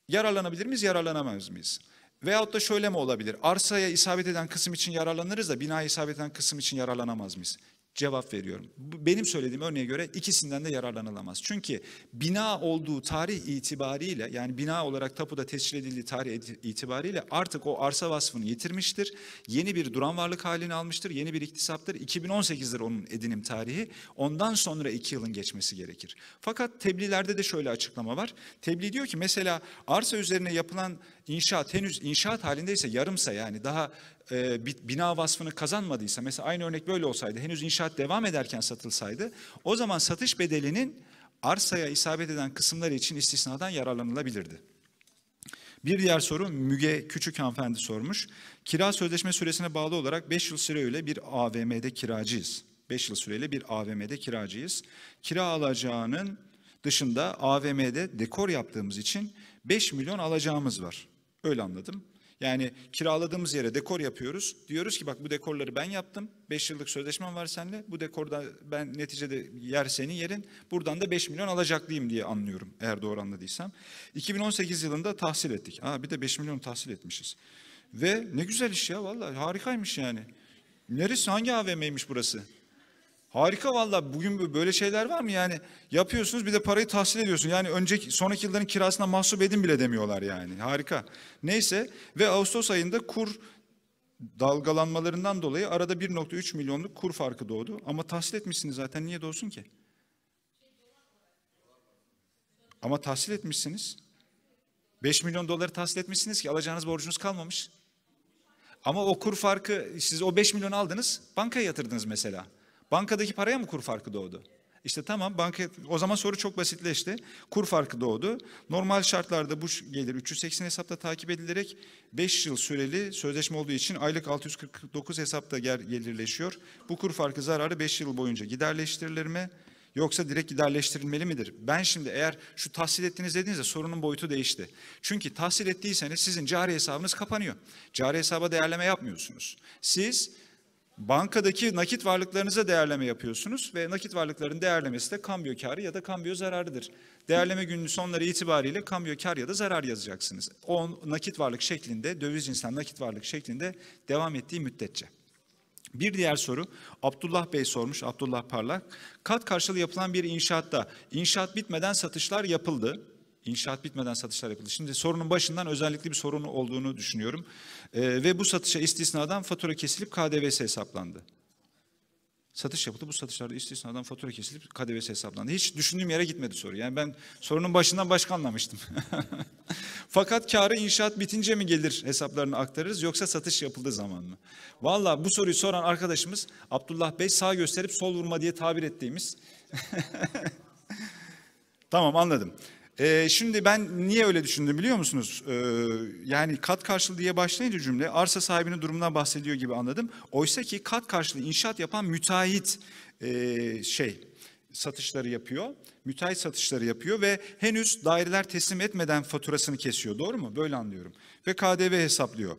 Yararlanabilir miyiz, yararlanamaz mıyız? Veyahut da şöyle mi olabilir? Arsaya isabet eden kısım için yararlanırız da binaya isabet eden kısım için yararlanamaz mıyız? Cevap veriyorum. Benim söylediğim örneğe göre ikisinden de yararlanılamaz. Çünkü bina olduğu tarih itibariyle yani bina olarak tapuda tescil edildiği tarih iti- itibariyle artık o arsa vasfını yitirmiştir. Yeni bir duran varlık halini almıştır. Yeni bir iktisaptır. 2018'dir onun edinim tarihi. Ondan sonra iki yılın geçmesi gerekir. Fakat tebliğlerde de şöyle açıklama var. Tebliğ diyor ki mesela arsa üzerine yapılan inşaat henüz inşaat halindeyse yarımsa yani daha e, bi- bina vasfını kazanmadıysa mesela aynı örnek böyle olsaydı henüz inşaat devam ederken satılsaydı o zaman satış bedelinin arsaya isabet eden kısımları için istisnadan yararlanılabilirdi. Bir diğer soru Müge Küçük hanımefendi sormuş. Kira sözleşme süresine bağlı olarak 5 yıl süreyle bir AVM'de kiracıyız. 5 yıl süreyle bir AVM'de kiracıyız. Kira alacağının dışında AVM'de dekor yaptığımız için 5 milyon alacağımız var. Öyle anladım. Yani kiraladığımız yere dekor yapıyoruz. Diyoruz ki bak bu dekorları ben yaptım. 5 yıllık sözleşmem var seninle. Bu dekorda ben neticede yer senin yerin. Buradan da 5 milyon alacaklıyım diye anlıyorum eğer doğru anladıysam. 2018 yılında tahsil ettik. Aa, bir de 5 milyon tahsil etmişiz. Ve ne güzel iş ya vallahi harikaymış yani. Neresi hangi AVM'ymiş burası? Harika valla bugün böyle şeyler var mı yani yapıyorsunuz bir de parayı tahsil ediyorsun yani önceki sonraki yılların kirasına mahsup edin bile demiyorlar yani harika. Neyse ve Ağustos ayında kur dalgalanmalarından dolayı arada 1.3 milyonluk kur farkı doğdu ama tahsil etmişsiniz zaten niye doğsun ki? Ama tahsil etmişsiniz. 5 milyon doları tahsil etmişsiniz ki alacağınız borcunuz kalmamış. Ama o kur farkı siz o 5 milyon aldınız bankaya yatırdınız mesela. Bankadaki paraya mı kur farkı doğdu? İşte tamam banka o zaman soru çok basitleşti. Kur farkı doğdu. Normal şartlarda bu gelir 380 hesapta takip edilerek 5 yıl süreli sözleşme olduğu için aylık 649 hesapta gelirleşiyor. Bu kur farkı zararı 5 yıl boyunca giderleştirilir mi? Yoksa direkt giderleştirilmeli midir? Ben şimdi eğer şu tahsil ettiniz dediğinizde sorunun boyutu değişti. Çünkü tahsil ettiyseniz sizin cari hesabınız kapanıyor. Cari hesaba değerleme yapmıyorsunuz. Siz bankadaki nakit varlıklarınıza değerleme yapıyorsunuz ve nakit varlıkların değerlemesi de kambiyo karı ya da kambiyo zararıdır. Değerleme gününün sonları itibariyle kambiyo kar ya da zarar yazacaksınız. O nakit varlık şeklinde, döviz cinsinden nakit varlık şeklinde devam ettiği müddetçe. Bir diğer soru Abdullah Bey sormuş, Abdullah Parlak. Kat karşılığı yapılan bir inşaatta inşaat bitmeden satışlar yapıldı. İnşaat bitmeden satışlar yapıldı. Şimdi sorunun başından özellikle bir sorun olduğunu düşünüyorum. Ee, ve bu satışa istisnadan fatura kesilip KDV'si hesaplandı. Satış yapıldı. Bu satışlarda istisnadan fatura kesilip KDV'si hesaplandı. Hiç düşündüğüm yere gitmedi soru. Yani ben sorunun başından başka anlamıştım. *laughs* Fakat karı inşaat bitince mi gelir hesaplarını aktarırız yoksa satış yapıldığı zaman mı? Valla bu soruyu soran arkadaşımız Abdullah Bey sağ gösterip sol vurma diye tabir ettiğimiz. *laughs* tamam anladım. Ee, şimdi ben niye öyle düşündüm biliyor musunuz? Ee, yani kat karşılığı diye başlayınca cümle arsa sahibinin durumundan bahsediyor gibi anladım. Oysa ki kat karşılığı inşaat yapan müteahhit e, şey satışları yapıyor. Müteahhit satışları yapıyor ve henüz daireler teslim etmeden faturasını kesiyor. Doğru mu? Böyle anlıyorum. Ve KDV hesaplıyor.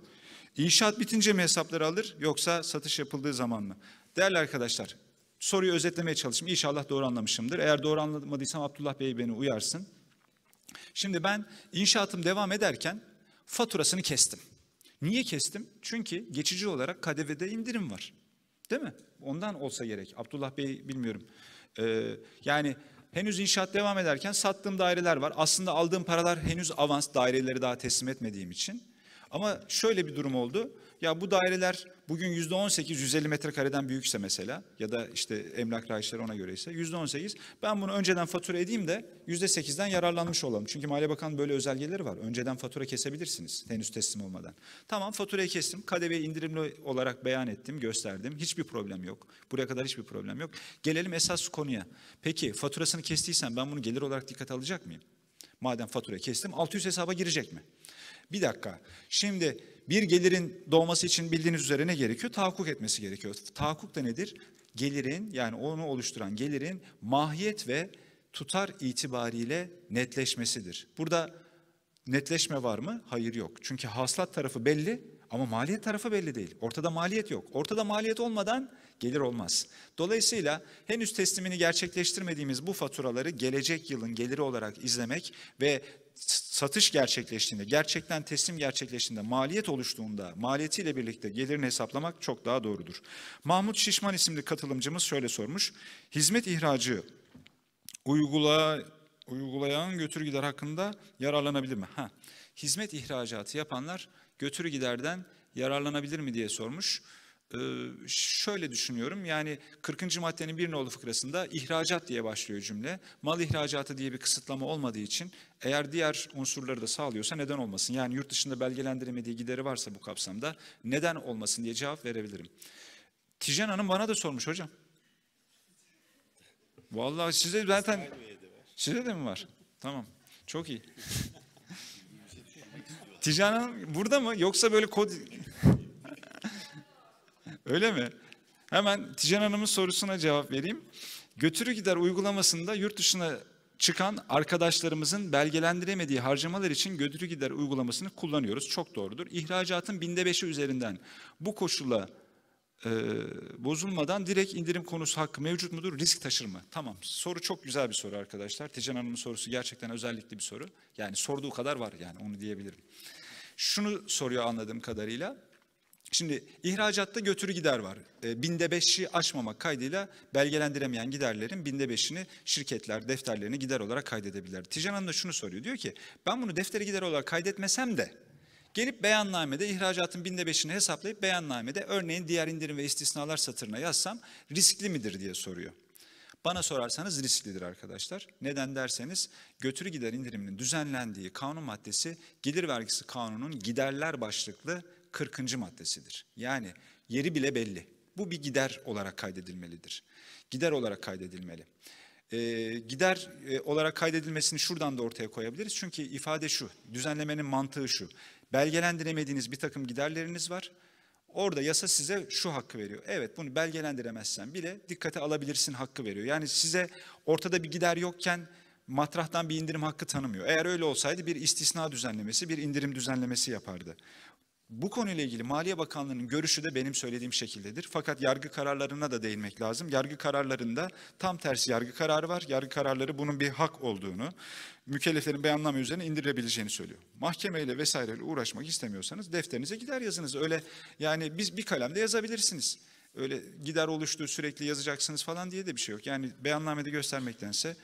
İnşaat bitince mi hesapları alır yoksa satış yapıldığı zaman mı? Değerli arkadaşlar soruyu özetlemeye çalışayım. İnşallah doğru anlamışımdır. Eğer doğru anlamadıysam Abdullah Bey beni uyarsın. Şimdi ben inşaatım devam ederken faturasını kestim. Niye kestim? Çünkü geçici olarak KDV'de indirim var. Değil mi? Ondan olsa gerek. Abdullah Bey bilmiyorum. Ee, yani henüz inşaat devam ederken sattığım daireler var. Aslında aldığım paralar henüz avans daireleri daha teslim etmediğim için. Ama şöyle bir durum oldu. Ya bu daireler bugün yüzde 18 150 metrekareden büyükse mesela ya da işte emlak rayişleri ona göre ise yüzde 18 ben bunu önceden fatura edeyim de yüzde 8'den yararlanmış olalım. Çünkü Maliye Bakanı böyle özelgeleri var. Önceden fatura kesebilirsiniz henüz teslim olmadan. Tamam faturayı kestim. KDV indirimli olarak beyan ettim, gösterdim. Hiçbir problem yok. Buraya kadar hiçbir problem yok. Gelelim esas konuya. Peki faturasını kestiysen ben bunu gelir olarak dikkate alacak mıyım? Madem faturayı kestim 600 hesaba girecek mi? Bir dakika. Şimdi bir gelirin doğması için bildiğiniz üzere ne gerekiyor? Tahakkuk etmesi gerekiyor. Tahakkuk da nedir? Gelirin yani onu oluşturan gelirin mahiyet ve tutar itibariyle netleşmesidir. Burada netleşme var mı? Hayır yok. Çünkü hasılat tarafı belli ama maliyet tarafı belli değil. Ortada maliyet yok. Ortada maliyet olmadan gelir olmaz. Dolayısıyla henüz teslimini gerçekleştirmediğimiz bu faturaları gelecek yılın geliri olarak izlemek ve satış gerçekleştiğinde, gerçekten teslim gerçekleştiğinde, maliyet oluştuğunda, maliyetiyle birlikte gelirini hesaplamak çok daha doğrudur. Mahmut Şişman isimli katılımcımız şöyle sormuş. Hizmet ihracı uygula, uygulayan götür gider hakkında yararlanabilir mi? Ha, hizmet ihracatı yapanlar götür giderden yararlanabilir mi diye sormuş. Şöyle düşünüyorum yani 40. maddenin bir nolu fıkrasında ihracat diye başlıyor cümle. Mal ihracatı diye bir kısıtlama olmadığı için eğer diğer unsurları da sağlıyorsa neden olmasın? Yani yurt dışında belgelendiremediği gideri varsa bu kapsamda neden olmasın diye cevap verebilirim. Tijen Hanım bana da sormuş hocam. Vallahi size zaten size de mi var? Tamam. Çok iyi. *laughs* Tijen Hanım burada mı? Yoksa böyle kod... Öyle mi? Hemen Tijen Hanım'ın sorusuna cevap vereyim. Götürü gider uygulamasında yurt dışına çıkan arkadaşlarımızın belgelendiremediği harcamalar için götürü gider uygulamasını kullanıyoruz. Çok doğrudur. İhracatın binde beşi üzerinden bu koşula e, bozulmadan direkt indirim konusu hakkı mevcut mudur? Risk taşır mı? Tamam. Soru çok güzel bir soru arkadaşlar. Tijen Hanım'ın sorusu gerçekten özellikli bir soru. Yani sorduğu kadar var yani onu diyebilirim. Şunu soruyor anladığım kadarıyla. Şimdi ihracatta götürü gider var. E, binde beşi aşmamak kaydıyla belgelendiremeyen giderlerin binde beşini şirketler defterlerini gider olarak kaydedebilirler. Tijan Hanım da şunu soruyor. Diyor ki ben bunu defteri gider olarak kaydetmesem de gelip beyannamede ihracatın binde beşini hesaplayıp beyannamede örneğin diğer indirim ve istisnalar satırına yazsam riskli midir diye soruyor. Bana sorarsanız risklidir arkadaşlar. Neden derseniz götürü gider indiriminin düzenlendiği kanun maddesi gelir vergisi kanunun giderler başlıklı 40. maddesidir. Yani yeri bile belli. Bu bir gider olarak kaydedilmelidir. Gider olarak kaydedilmeli. E, gider e, olarak kaydedilmesini şuradan da ortaya koyabiliriz. Çünkü ifade şu, düzenlemenin mantığı şu. Belgelendiremediğiniz bir takım giderleriniz var. Orada yasa size şu hakkı veriyor. Evet bunu belgelendiremezsen bile dikkate alabilirsin hakkı veriyor. Yani size ortada bir gider yokken matrahtan bir indirim hakkı tanımıyor. Eğer öyle olsaydı bir istisna düzenlemesi, bir indirim düzenlemesi yapardı. Bu konuyla ilgili Maliye Bakanlığı'nın görüşü de benim söylediğim şekildedir. Fakat yargı kararlarına da değinmek lazım. Yargı kararlarında tam tersi yargı kararı var. Yargı kararları bunun bir hak olduğunu, mükelleflerin beyanname üzerine indirilebileceğini söylüyor. Mahkemeyle vesaireyle uğraşmak istemiyorsanız defterinize gider yazınız. Öyle yani biz bir kalemde yazabilirsiniz. Öyle gider oluştu sürekli yazacaksınız falan diye de bir şey yok. Yani beyannamede göstermektense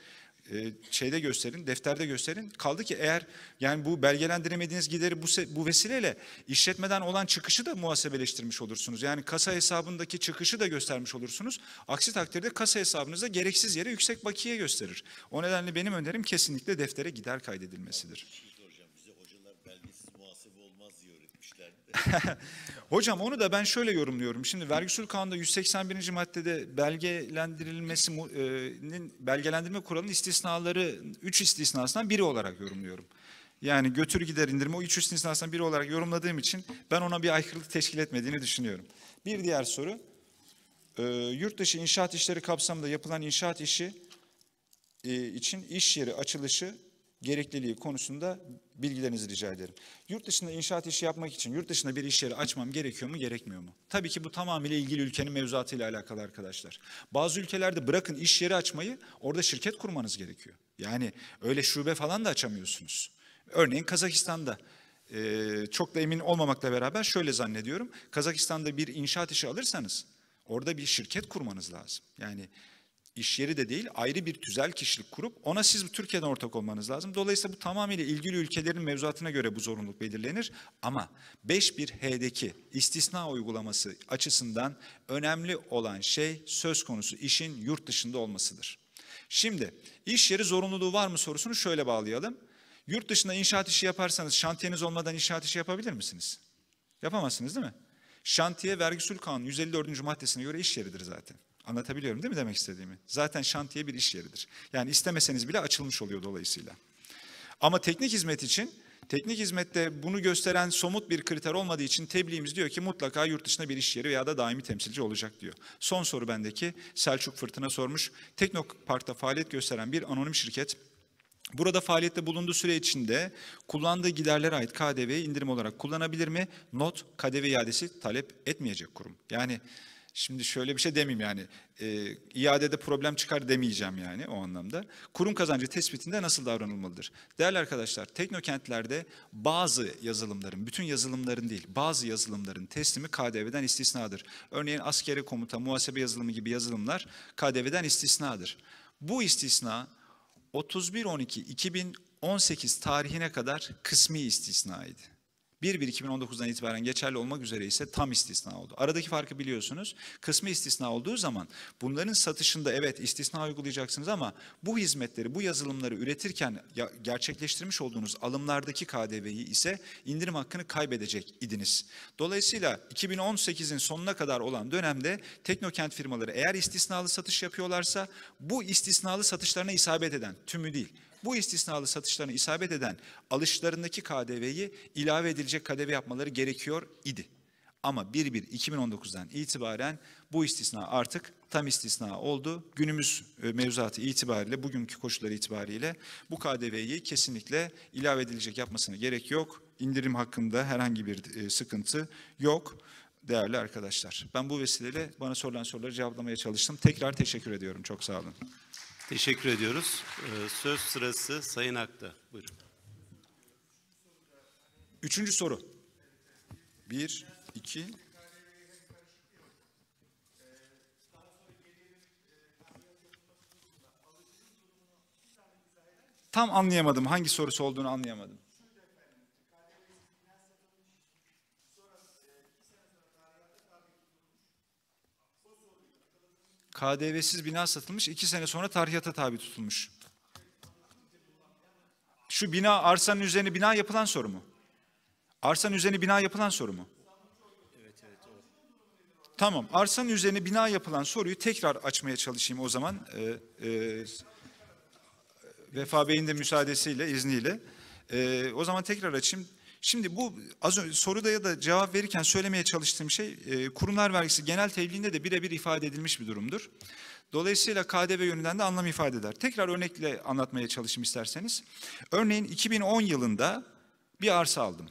e, şeyde gösterin, defterde gösterin. Kaldı ki eğer yani bu belgelendiremediğiniz gideri bu, bu vesileyle işletmeden olan çıkışı da muhasebeleştirmiş olursunuz. Yani kasa hesabındaki çıkışı da göstermiş olursunuz. Aksi takdirde kasa hesabınızda gereksiz yere yüksek bakiye gösterir. O nedenle benim önerim kesinlikle deftere gider kaydedilmesidir. *laughs* Hocam onu da ben şöyle yorumluyorum. Şimdi vergi usul kanunda 181. maddede belgelendirilmesi mu- e, belgelendirme kuralının istisnaları 3 istisnasından biri olarak yorumluyorum. Yani götür gider indirme o 3 istisnasından biri olarak yorumladığım için ben ona bir aykırılık teşkil etmediğini düşünüyorum. Bir diğer soru. E, yurt dışı inşaat işleri kapsamında yapılan inşaat işi e, için iş yeri açılışı gerekliliği konusunda bilgilerinizi rica ederim. Yurt dışında inşaat işi yapmak için yurt dışında bir iş yeri açmam gerekiyor mu, gerekmiyor mu? Tabii ki bu tamamıyla ilgili ülkenin mevzuatıyla alakalı arkadaşlar. Bazı ülkelerde bırakın iş yeri açmayı, orada şirket kurmanız gerekiyor. Yani öyle şube falan da açamıyorsunuz. Örneğin Kazakistan'da e, çok da emin olmamakla beraber şöyle zannediyorum. Kazakistan'da bir inşaat işi alırsanız orada bir şirket kurmanız lazım. Yani iş yeri de değil ayrı bir tüzel kişilik kurup ona siz Türkiye'den ortak olmanız lazım. Dolayısıyla bu tamamıyla ilgili ülkelerin mevzuatına göre bu zorunluluk belirlenir. Ama 5.1H'deki istisna uygulaması açısından önemli olan şey söz konusu işin yurt dışında olmasıdır. Şimdi iş yeri zorunluluğu var mı sorusunu şöyle bağlayalım. Yurt dışında inşaat işi yaparsanız şantiyeniz olmadan inşaat işi yapabilir misiniz? Yapamazsınız değil mi? Şantiye vergi usul kanunu 154. maddesine göre iş yeridir zaten. Anlatabiliyorum değil mi demek istediğimi? Zaten şantiye bir iş yeridir. Yani istemeseniz bile açılmış oluyor dolayısıyla. Ama teknik hizmet için, teknik hizmette bunu gösteren somut bir kriter olmadığı için tebliğimiz diyor ki mutlaka yurt dışında bir iş yeri veya da daimi temsilci olacak diyor. Son soru bendeki Selçuk Fırtına sormuş. Teknopark'ta faaliyet gösteren bir anonim şirket Burada faaliyette bulunduğu süre içinde kullandığı giderlere ait KDV'yi indirim olarak kullanabilir mi? Not, KDV iadesi talep etmeyecek kurum. Yani şimdi şöyle bir şey demeyeyim yani e, iadede problem çıkar demeyeceğim yani o anlamda. Kurum kazancı tespitinde nasıl davranılmalıdır? Değerli arkadaşlar teknokentlerde bazı yazılımların, bütün yazılımların değil bazı yazılımların teslimi KDV'den istisnadır. Örneğin askeri komuta, muhasebe yazılımı gibi yazılımlar KDV'den istisnadır. Bu istisna 31.12.2018 tarihine kadar kısmi istisnaydı. 1-1-2019'dan itibaren geçerli olmak üzere ise tam istisna oldu. Aradaki farkı biliyorsunuz. Kısmi istisna olduğu zaman bunların satışında evet istisna uygulayacaksınız ama bu hizmetleri, bu yazılımları üretirken gerçekleştirmiş olduğunuz alımlardaki KDV'yi ise indirim hakkını kaybedecek idiniz. Dolayısıyla 2018'in sonuna kadar olan dönemde teknokent firmaları eğer istisnalı satış yapıyorlarsa bu istisnalı satışlarına isabet eden, tümü değil, bu istisnalı satışlarına isabet eden alışlarındaki KDV'yi ilave edilecek KDV yapmaları gerekiyor idi. Ama 1-1-2019'dan itibaren bu istisna artık tam istisna oldu. Günümüz e, mevzuatı itibariyle, bugünkü koşullar itibariyle bu KDV'yi kesinlikle ilave edilecek yapmasına gerek yok. İndirim hakkında herhangi bir e, sıkıntı yok değerli arkadaşlar. Ben bu vesileyle bana sorulan soruları cevaplamaya çalıştım. Tekrar teşekkür ediyorum. Çok sağ olun. Teşekkür ediyoruz. Ee, Söz sırası Sayın Akta. Buyurun. Üçüncü soru. Bir, iki. Tam anlayamadım. Hangi sorusu olduğunu anlayamadım. KDV'siz bina satılmış, iki sene sonra tarihata tabi tutulmuş. Şu bina arsanın üzerine bina yapılan soru mu? Arsanın üzerine bina yapılan soru mu? Tamam. Arsanın üzerine bina yapılan soruyu tekrar açmaya çalışayım o zaman. Ee, e, Vefa Bey'in de müsaadesiyle, izniyle. Ee, o zaman tekrar açayım. Şimdi bu az önce soruda ya da cevap verirken söylemeye çalıştığım şey e, kurumlar vergisi genel tebliğinde de birebir ifade edilmiş bir durumdur. Dolayısıyla KDV yönünden de anlam ifade eder. Tekrar örnekle anlatmaya çalışayım isterseniz. Örneğin 2010 yılında bir arsa aldım.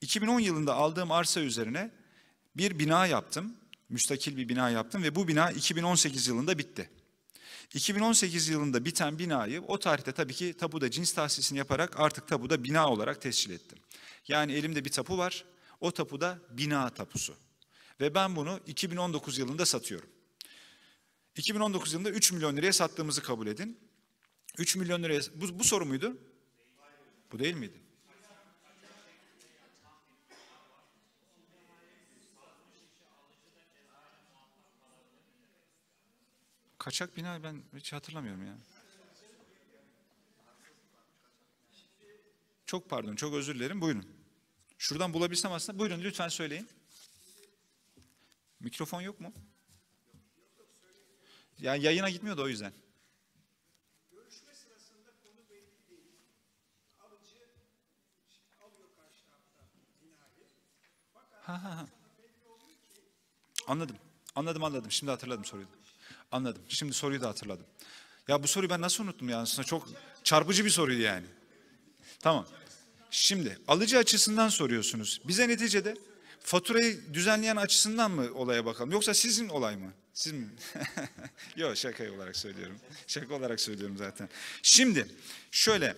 2010 yılında aldığım arsa üzerine bir bina yaptım. Müstakil bir bina yaptım ve bu bina 2018 yılında bitti. 2018 yılında biten binayı o tarihte tabii ki tapuda cins tahsisini yaparak artık tapuda bina olarak tescil ettim. Yani elimde bir tapu var. O tapuda bina tapusu. Ve ben bunu 2019 yılında satıyorum. 2019 yılında 3 milyon liraya sattığımızı kabul edin. 3 milyon liraya bu, bu soru muydu? Bu değil miydi? Kaçak bina ben hiç hatırlamıyorum ya. Çok pardon, çok özür dilerim. Buyurun. Şuradan bulabilsem aslında. Buyurun lütfen söyleyin. Mikrofon yok mu? Ya yayına gitmiyor da o yüzden. Ha ha ha. Anladım. Anladım anladım. Şimdi hatırladım soruyu. Anladım. Şimdi soruyu da hatırladım. Ya bu soruyu ben nasıl unuttum ya? Aslında çok çarpıcı bir soruydu yani. Tamam. Şimdi alıcı açısından soruyorsunuz. Bize neticede faturayı düzenleyen açısından mı olaya bakalım? Yoksa sizin olay mı? Siz mi? *laughs* Yok şaka olarak söylüyorum. Şaka olarak söylüyorum zaten. Şimdi şöyle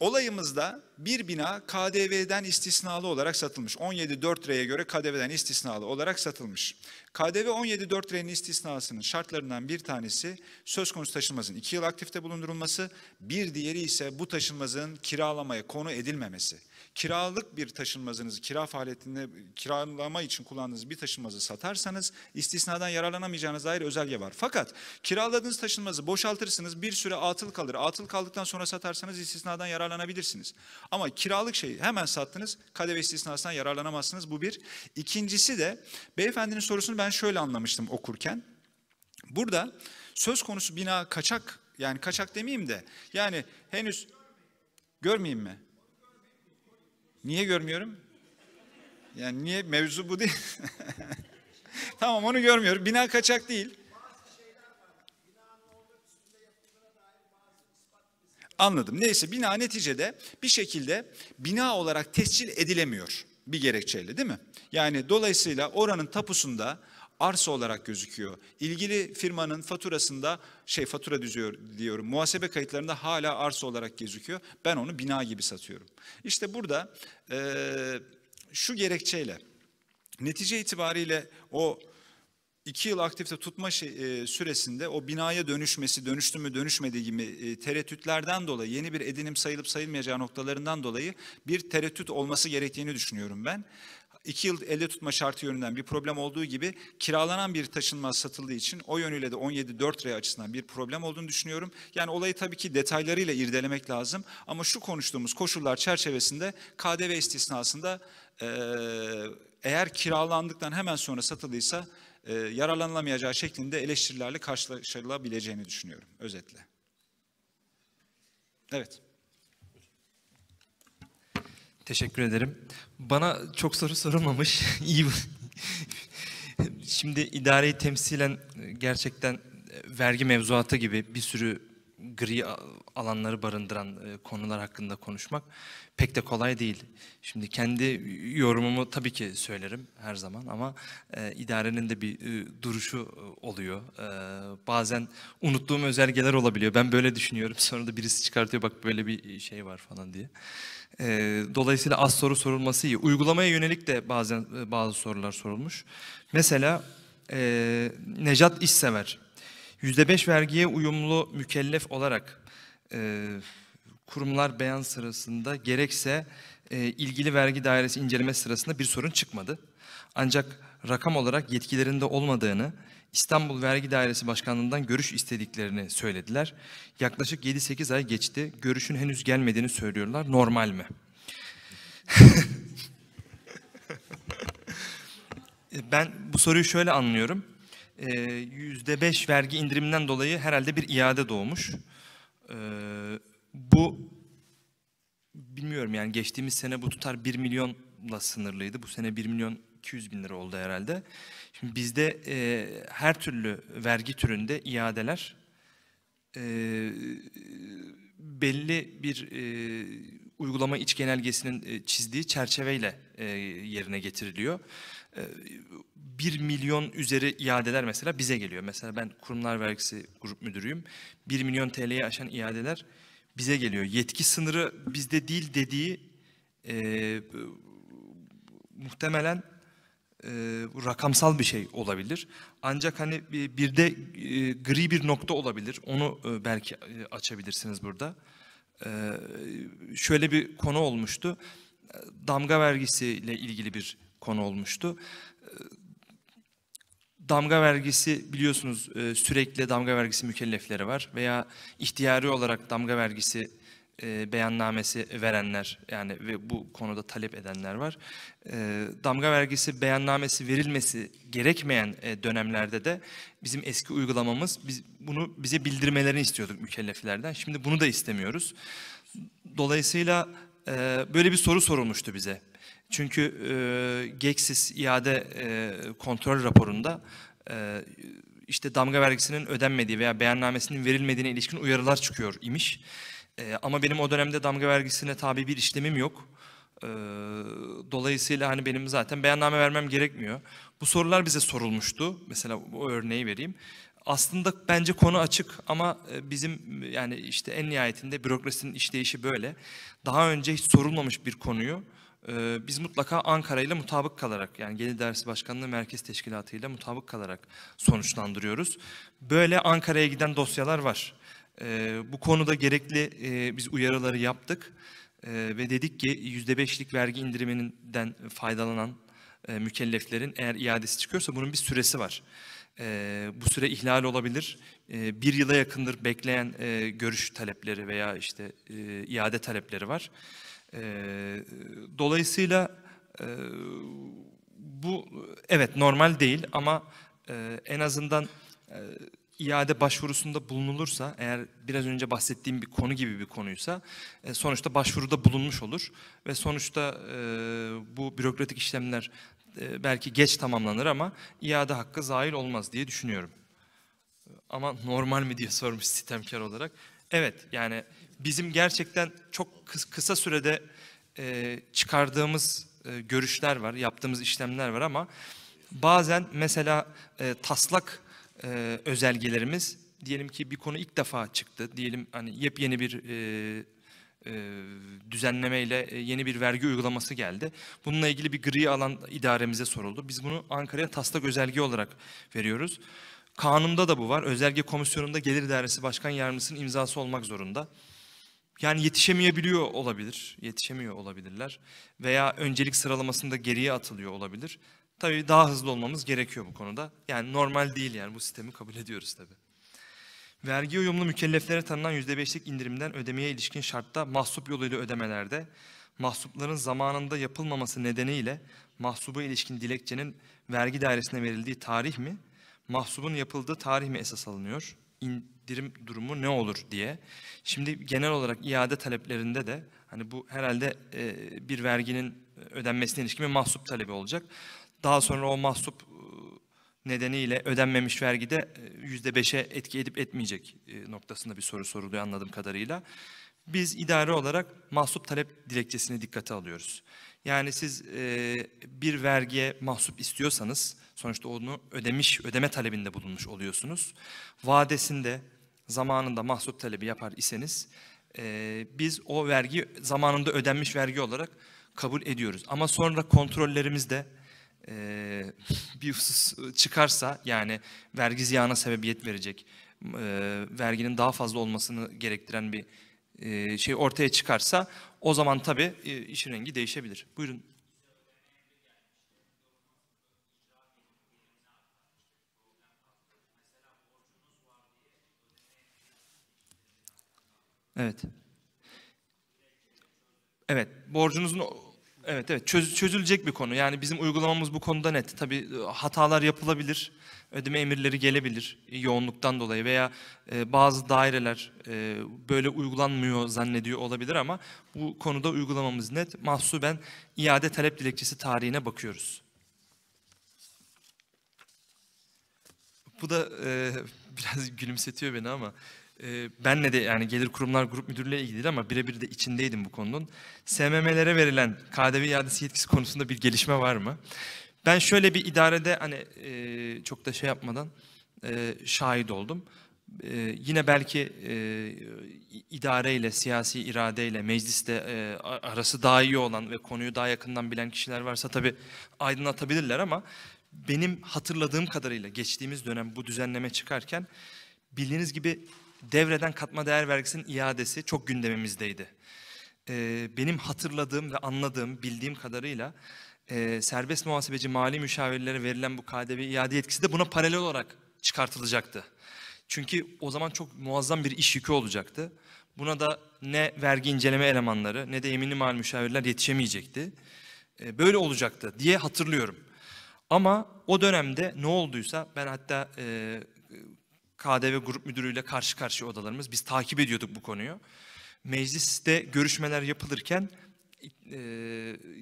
Olayımızda bir bina KDV'den istisnalı olarak satılmış. 17.4 liraya göre KDV'den istisnalı olarak satılmış. KDV 17.4 liranın istisnasının şartlarından bir tanesi söz konusu taşınmazın 2 yıl aktifte bulundurulması, bir diğeri ise bu taşınmazın kiralamaya konu edilmemesi. Kiralık bir taşınmazınızı, kira faaliyetinde kiralama için kullandığınız bir taşınmazı satarsanız istisnadan yararlanamayacağınız dair özelge var. Fakat kiraladığınız taşınmazı boşaltırsınız, bir süre atıl kalır. Atıl kaldıktan sonra satarsanız istisnadan yararlanabilirsiniz. Ama kiralık şeyi hemen sattınız, KDV istisnasından yararlanamazsınız. Bu bir. İkincisi de beyefendinin sorusunu ben şöyle anlamıştım okurken. Burada söz konusu bina kaçak, yani kaçak demeyeyim de, yani henüz görmeyeyim mi? Niye görmüyorum? Yani niye mevzu bu değil? *laughs* tamam onu görmüyorum. Bina kaçak değil. Anladım. Neyse bina neticede bir şekilde bina olarak tescil edilemiyor bir gerekçeyle değil mi? Yani dolayısıyla oranın tapusunda arsa olarak gözüküyor. İlgili firmanın faturasında şey fatura düzüyor diyorum. Muhasebe kayıtlarında hala arsa olarak gözüküyor. Ben onu bina gibi satıyorum. İşte burada e, şu gerekçeyle netice itibariyle o iki yıl aktifte tutma şey, e, süresinde o binaya dönüşmesi, dönüştü mü dönüşmediği gibi e, tereddütlerden dolayı, yeni bir edinim sayılıp sayılmayacağı noktalarından dolayı bir tereddüt olması gerektiğini düşünüyorum ben. İki yıl elde tutma şartı yönünden bir problem olduğu gibi kiralanan bir taşınmaz satıldığı için o yönüyle de 17-4 liraya açısından bir problem olduğunu düşünüyorum. Yani olayı tabii ki detaylarıyla irdelemek lazım ama şu konuştuğumuz koşullar çerçevesinde KDV istisnasında eğer kiralandıktan hemen sonra satıldıysa e, yararlanılamayacağı şeklinde eleştirilerle karşılaşılabileceğini düşünüyorum özetle. Evet. Teşekkür ederim. Bana çok soru sorulmamış. *laughs* İyi. *laughs* Şimdi idareyi temsilen gerçekten vergi mevzuatı gibi bir sürü gri alanları barındıran e, konular hakkında konuşmak pek de kolay değil. Şimdi kendi yorumumu tabii ki söylerim her zaman ama e, idarenin de bir e, duruşu e, oluyor. E, bazen unuttuğum özelgeler olabiliyor. Ben böyle düşünüyorum. *laughs* Sonra da birisi çıkartıyor bak böyle bir şey var falan diye. E, dolayısıyla az soru sorulması iyi. Uygulamaya yönelik de bazen e, bazı sorular sorulmuş. Mesela e, Nejat İşsever %5 vergiye uyumlu mükellef olarak e, kurumlar beyan sırasında gerekse e, ilgili vergi dairesi inceleme sırasında bir sorun çıkmadı. Ancak rakam olarak yetkilerinde olmadığını, İstanbul Vergi Dairesi Başkanlığı'ndan görüş istediklerini söylediler. Yaklaşık 7-8 ay geçti. Görüşün henüz gelmediğini söylüyorlar. Normal mi? *laughs* ben bu soruyu şöyle anlıyorum. %5 vergi indiriminden dolayı herhalde bir iade doğmuş. E, bu bilmiyorum yani geçtiğimiz sene bu tutar 1 milyonla sınırlıydı. Bu sene 1 milyon 200 bin lira oldu herhalde. Bizde e, her türlü vergi türünde iadeler e, belli bir e, uygulama iç genelgesinin e, çizdiği çerçeveyle e, yerine getiriliyor. E, 1 milyon üzeri iadeler mesela bize geliyor. Mesela ben kurumlar vergisi grup müdürüyüm. 1 milyon TL'ye aşan iadeler bize geliyor. Yetki sınırı bizde değil dediği e, muhtemelen e, rakamsal bir şey olabilir. Ancak hani bir de e, gri bir nokta olabilir. Onu e, belki e, açabilirsiniz burada. E, şöyle bir konu olmuştu. E, Damga vergisiyle ilgili bir konu olmuştu. E, Damga vergisi biliyorsunuz e, sürekli damga vergisi mükellefleri var veya ihtiyari olarak damga vergisi e, beyannamesi verenler yani ve bu konuda talep edenler var. E, damga vergisi beyannamesi verilmesi gerekmeyen e, dönemlerde de bizim eski uygulamamız biz bunu bize bildirmelerini istiyorduk mükelleflerden. Şimdi bunu da istemiyoruz. Dolayısıyla e, böyle bir soru sorulmuştu bize. Çünkü e, GEKSİS iade e, kontrol raporunda e, işte damga vergisinin ödenmediği veya beyannamesinin verilmediğine ilişkin uyarılar çıkıyor imiş. E, ama benim o dönemde damga vergisine tabi bir işlemim yok. E, dolayısıyla hani benim zaten beyanname vermem gerekmiyor. Bu sorular bize sorulmuştu. Mesela bu örneği vereyim. Aslında bence konu açık ama e, bizim yani işte en nihayetinde bürokrasinin işleyişi böyle. Daha önce hiç sorulmamış bir konuyu e, biz mutlaka Ankara ile mutabık kalarak yani Gelir Dersi Başkanlığı Merkez Teşkilatı ile mutabık kalarak sonuçlandırıyoruz. Böyle Ankara'ya giden dosyalar var. Bu konuda gerekli biz uyarıları yaptık ve dedik ki %5'lik vergi indiriminden faydalanan mükelleflerin eğer iadesi çıkıyorsa bunun bir süresi var. Bu süre ihlal olabilir. Bir yıla yakındır bekleyen görüş talepleri veya işte iade talepleri var. Dolayısıyla bu evet normal değil ama en azından iade başvurusunda bulunulursa eğer biraz önce bahsettiğim bir konu gibi bir konuysa e, sonuçta başvuruda bulunmuş olur ve sonuçta e, bu bürokratik işlemler e, belki geç tamamlanır ama iade hakkı zahil olmaz diye düşünüyorum. Ama normal mi diye *laughs* sormuş sistemkar olarak. Evet yani bizim gerçekten çok kıs- kısa sürede çıkardığımız görüşler var, yaptığımız işlemler var ama bazen mesela e, taslak e, özelgelerimiz diyelim ki bir konu ilk defa çıktı. Diyelim hani yepyeni bir e, e, düzenlemeyle e, yeni bir vergi uygulaması geldi. Bununla ilgili bir gri alan idaremize soruldu. Biz bunu Ankara'ya taslak özelge olarak veriyoruz. Kanunda da bu var. Özelge komisyonunda Gelir İdaresi Başkan Yardımcısının imzası olmak zorunda. Yani yetişemeyebiliyor olabilir, yetişemiyor olabilirler veya öncelik sıralamasında geriye atılıyor olabilir. Tabii daha hızlı olmamız gerekiyor bu konuda. Yani normal değil yani bu sistemi kabul ediyoruz tabii. Vergi uyumlu mükelleflere tanınan %5'lik indirimden ödemeye ilişkin şartta mahsup yoluyla ödemelerde mahsupların zamanında yapılmaması nedeniyle mahsuba ilişkin dilekçenin vergi dairesine verildiği tarih mi, mahsubun yapıldığı tarih mi esas alınıyor? İndirim durumu ne olur diye. Şimdi genel olarak iade taleplerinde de hani bu herhalde bir verginin ödenmesine ilişkin bir mahsup talebi olacak. Daha sonra o mahsup e, nedeniyle ödenmemiş vergide e, yüzde beşe etki edip etmeyecek e, noktasında bir soru soruluyor anladığım kadarıyla. Biz idare olarak mahsup talep dilekçesini dikkate alıyoruz. Yani siz bir vergiye mahsup istiyorsanız sonuçta onu ödemiş, ödeme talebinde bulunmuş oluyorsunuz. Vadesinde zamanında mahsup talebi yapar iseniz biz o vergi zamanında ödenmiş vergi olarak kabul ediyoruz. Ama sonra kontrollerimizde e, bir husus çıkarsa yani vergi ziyana sebebiyet verecek, e, verginin daha fazla olmasını gerektiren bir e, şey ortaya çıkarsa o zaman tabii e, işin rengi değişebilir. Buyurun. Evet. Evet, borcunuzun Evet evet çöz- çözülecek bir konu. Yani bizim uygulamamız bu konuda net. Tabii e, hatalar yapılabilir. Ödeme emirleri gelebilir e, yoğunluktan dolayı veya e, bazı daireler e, böyle uygulanmıyor zannediyor olabilir ama bu konuda uygulamamız net. Mahsuben iade talep dilekçesi tarihine bakıyoruz. Bu da e, *laughs* biraz gülümsetiyor beni ama e, benle de yani Gelir Kurumlar Grup Müdürlüğü ilgili değil ama birebir de içindeydim bu konunun. SMM'lere verilen KDV iadesi yetkisi konusunda bir gelişme var mı? Ben şöyle bir idarede hani e, çok da şey yapmadan e, şahit oldum. E, yine belki e, idareyle, siyasi iradeyle, mecliste e, arası daha iyi olan ve konuyu daha yakından bilen kişiler varsa tabii aydınlatabilirler ama benim hatırladığım kadarıyla geçtiğimiz dönem bu düzenleme çıkarken bildiğiniz gibi devreden katma değer vergisinin iadesi çok gündemimizdeydi. Ee, benim hatırladığım ve anladığım, bildiğim kadarıyla e, serbest muhasebeci mali müşavirlere verilen bu KDV iade yetkisi de buna paralel olarak çıkartılacaktı. Çünkü o zaman çok muazzam bir iş yükü olacaktı. Buna da ne vergi inceleme elemanları ne de yeminli mali müşavirler yetişemeyecekti. E, böyle olacaktı diye hatırlıyorum. Ama o dönemde ne olduysa ben hatta e, KDV grup müdürüyle karşı karşıya odalarımız biz takip ediyorduk bu konuyu. Mecliste görüşmeler yapılırken e,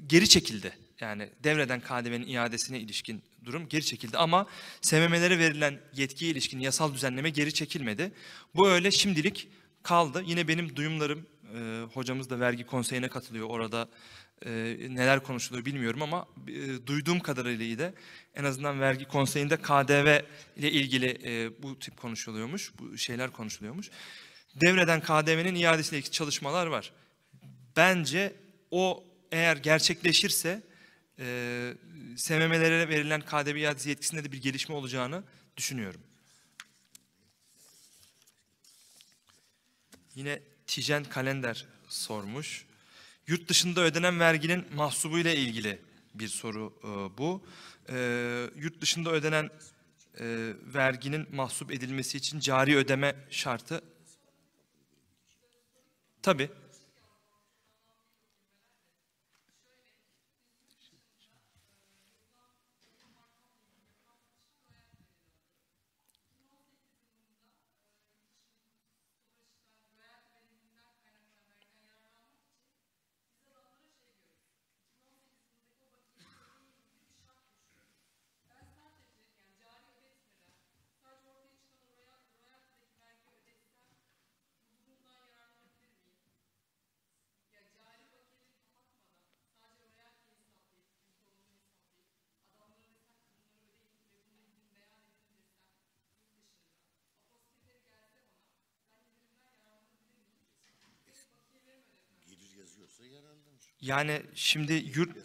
geri çekildi. Yani devreden KDV'nin iadesine ilişkin durum geri çekildi ama SMM'lere verilen yetkiye ilişkin yasal düzenleme geri çekilmedi. Bu öyle şimdilik kaldı. Yine benim duyumlarım, e, hocamız da vergi konseyine katılıyor orada e, neler konuşuluyor bilmiyorum ama e, duyduğum kadarıyla iyi de en azından vergi konseyinde KDV ile ilgili e, bu tip konuşuluyormuş, bu şeyler konuşuluyormuş. Devreden KDV'nin iadesiyle ilgili çalışmalar var. Bence o eğer gerçekleşirse e, SMM'lere verilen KDV iadesi yetkisinde de bir gelişme olacağını düşünüyorum. Yine Tijen Kalender sormuş. Yurt dışında ödenen verginin mahsubuyla ilgili bir soru e, bu. E, yurt dışında ödenen e, verginin mahsup edilmesi için cari ödeme şartı tabii Yani şimdi yurt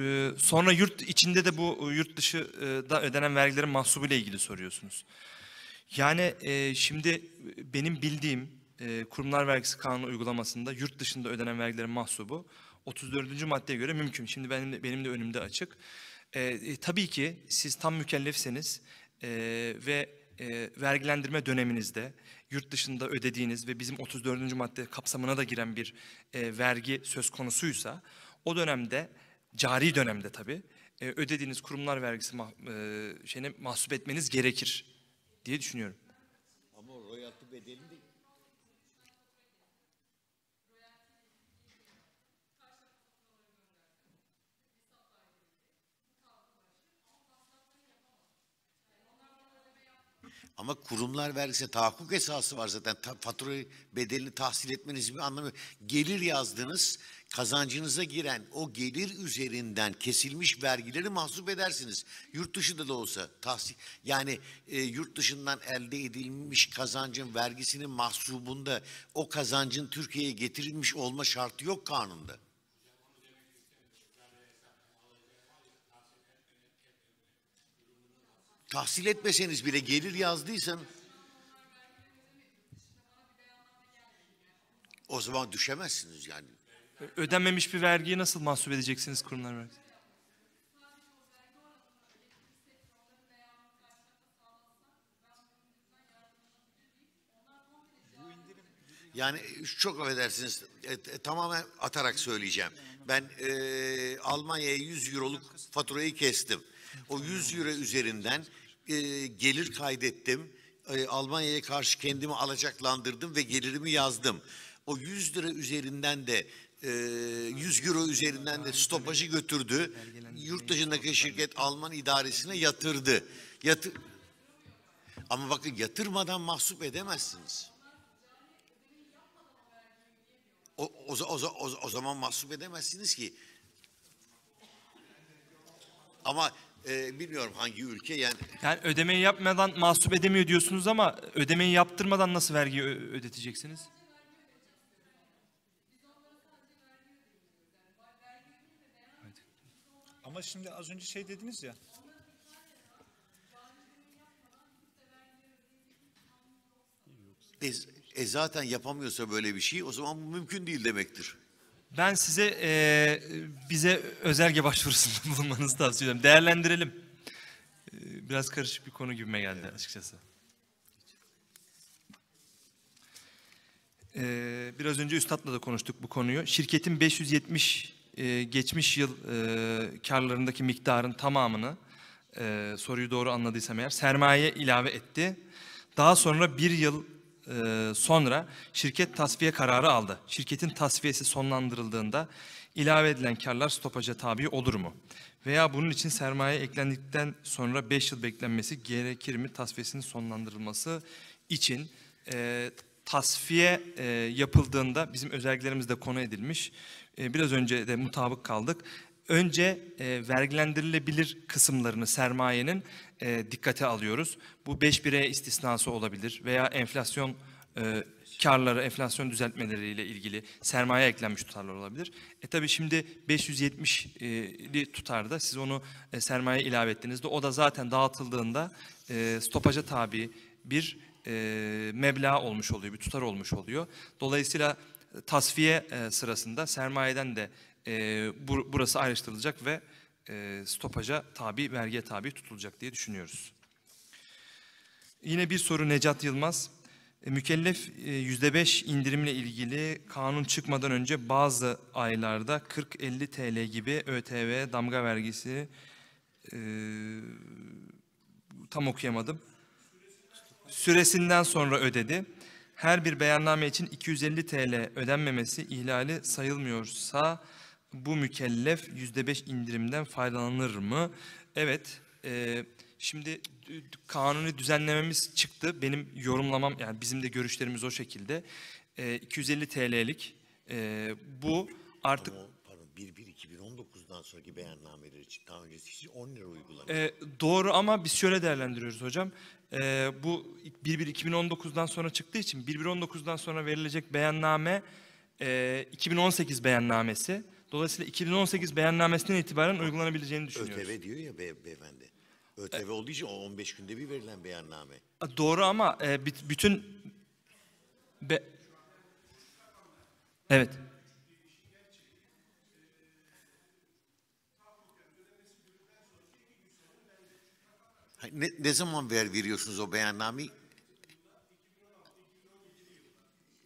e, sonra yurt içinde de bu yurt dışı e, da ödenen vergilerin mahsubuyla ilgili soruyorsunuz. Yani e, şimdi benim bildiğim e, kurumlar vergisi kanunu uygulamasında yurt dışında ödenen vergilerin mahsubu 34. maddeye göre mümkün. Şimdi benim de, benim de önümde açık. E, e, tabii ki siz tam mükellefseniz e, ve e, vergilendirme döneminizde yurt dışında ödediğiniz ve bizim 34. madde kapsamına da giren bir e, vergi söz konusuysa o dönemde cari dönemde tabii e, ödediğiniz kurumlar vergisi mah, e, şeyine mahsup etmeniz gerekir diye düşünüyorum. Ama royalty bedelini de Ama kurumlar vergisi tahakkuk esası var zaten. Ta, faturayı bedelini tahsil etmenizin bir anlamı. yok. Gelir yazdınız, kazancınıza giren o gelir üzerinden kesilmiş vergileri mahsup edersiniz. Yurt dışında da olsa tahsil yani e, yurt dışından elde edilmiş kazancın vergisinin mahsubunda o kazancın Türkiye'ye getirilmiş olma şartı yok kanunda. Tahsil etmeseniz bile gelir yazdıysan o zaman düşemezsiniz yani. Ödenmemiş bir vergiyi nasıl mahsup edeceksiniz kurumlar vergisi? Yani çok affedersiniz e, e, tamamen atarak söyleyeceğim. Ben e, Almanya'ya 100 euroluk faturayı kestim. O 100 euro üzerinden e, gelir kaydettim. E, Almanya'ya karşı kendimi alacaklandırdım ve gelirimi yazdım. O 100 lira üzerinden de e, 100 euro üzerinden de stopajı götürdü. Yurt dışındaki şirket Alman idaresine yatırdı. Yatır Ama bakın yatırmadan mahsup edemezsiniz. O, o, o, o, o zaman mahsup edemezsiniz ki. Ama e, bilmiyorum hangi ülke yani Yani ödemeyi yapmadan mahsup edemiyor diyorsunuz ama ödemeyi yaptırmadan nasıl vergi ödeteceksiniz? Ama şimdi az önce şey dediniz ya. e, e zaten yapamıyorsa böyle bir şey o zaman bu mümkün değil demektir. Ben size eee, bize özelge başvurusunda *laughs* bulunmanızı tavsiye ederim. Değerlendirelim. Eee, Biraz karışık bir konu gibime geldi açıkçası. Eee, biraz önce Üstad'la da konuştuk bu konuyu. Şirketin 570 eee, geçmiş yıl eee, karlarındaki miktarın tamamını eee, soruyu doğru anladıysam eğer sermaye ilave etti. Daha sonra bir yıl sonra şirket tasfiye kararı aldı. Şirketin tasfiyesi sonlandırıldığında ilave edilen karlar stopaja tabi olur mu? Veya bunun için sermaye eklendikten sonra 5 yıl beklenmesi gerekir mi tasfiyesinin sonlandırılması için? Eee, tasfiye e, yapıldığında bizim özelliklerimizde konu edilmiş. E, biraz önce de mutabık kaldık. Önce e, vergilendirilebilir kısımlarını sermayenin e, dikkate alıyoruz. Bu 5 bireye istisnası olabilir veya enflasyon e, karları, enflasyon düzeltmeleriyle ilgili sermaye eklenmiş tutarlar olabilir. E tabii şimdi 570'li tutarda siz onu e, sermaye ilave ettiğinizde o da zaten dağıtıldığında e, stopaja tabi bir e, meblağ olmuş oluyor, bir tutar olmuş oluyor. Dolayısıyla e, tasfiye e, sırasında sermayeden de e, bur- burası ayrıştırılacak ve e, stopaja tabi, vergiye tabi tutulacak diye düşünüyoruz. Yine bir soru Necat Yılmaz. E, Mükellef e, %5 indirimle ilgili kanun çıkmadan önce bazı aylarda 40-50 TL gibi ÖTV, damga vergisi e, tam okuyamadım süresinden sonra ödedi. Her bir beyanname için 250 TL ödenmemesi ihlali sayılmıyorsa bu mükellef %5 indirimden faydalanır mı? Evet, e, şimdi kanuni düzenlememiz çıktı. Benim yorumlamam, yani bizim de görüşlerimiz o şekilde. E, 250 TL'lik e, bu artık Ama pardon 1-1-2019'dan sonraki beyannameler için daha öncesi hiç 10 lira uygulanıyor. E, doğru ama biz şöyle değerlendiriyoruz hocam. E, bu 1-1-2019'dan sonra çıktığı için 1-1-19'dan sonra verilecek beyanname e, 2018 beyannamesi. Dolayısıyla 2018 beyannamesinden itibaren uygulanabileceğini düşünüyoruz. ÖTV diyor ya be, beyefendi. ÖTV olduğu için o 15 günde bir verilen beyanname. Doğru ama e, büt- bütün be- Evet. Ne, ne zaman ver veriyorsunuz o beyannameyi?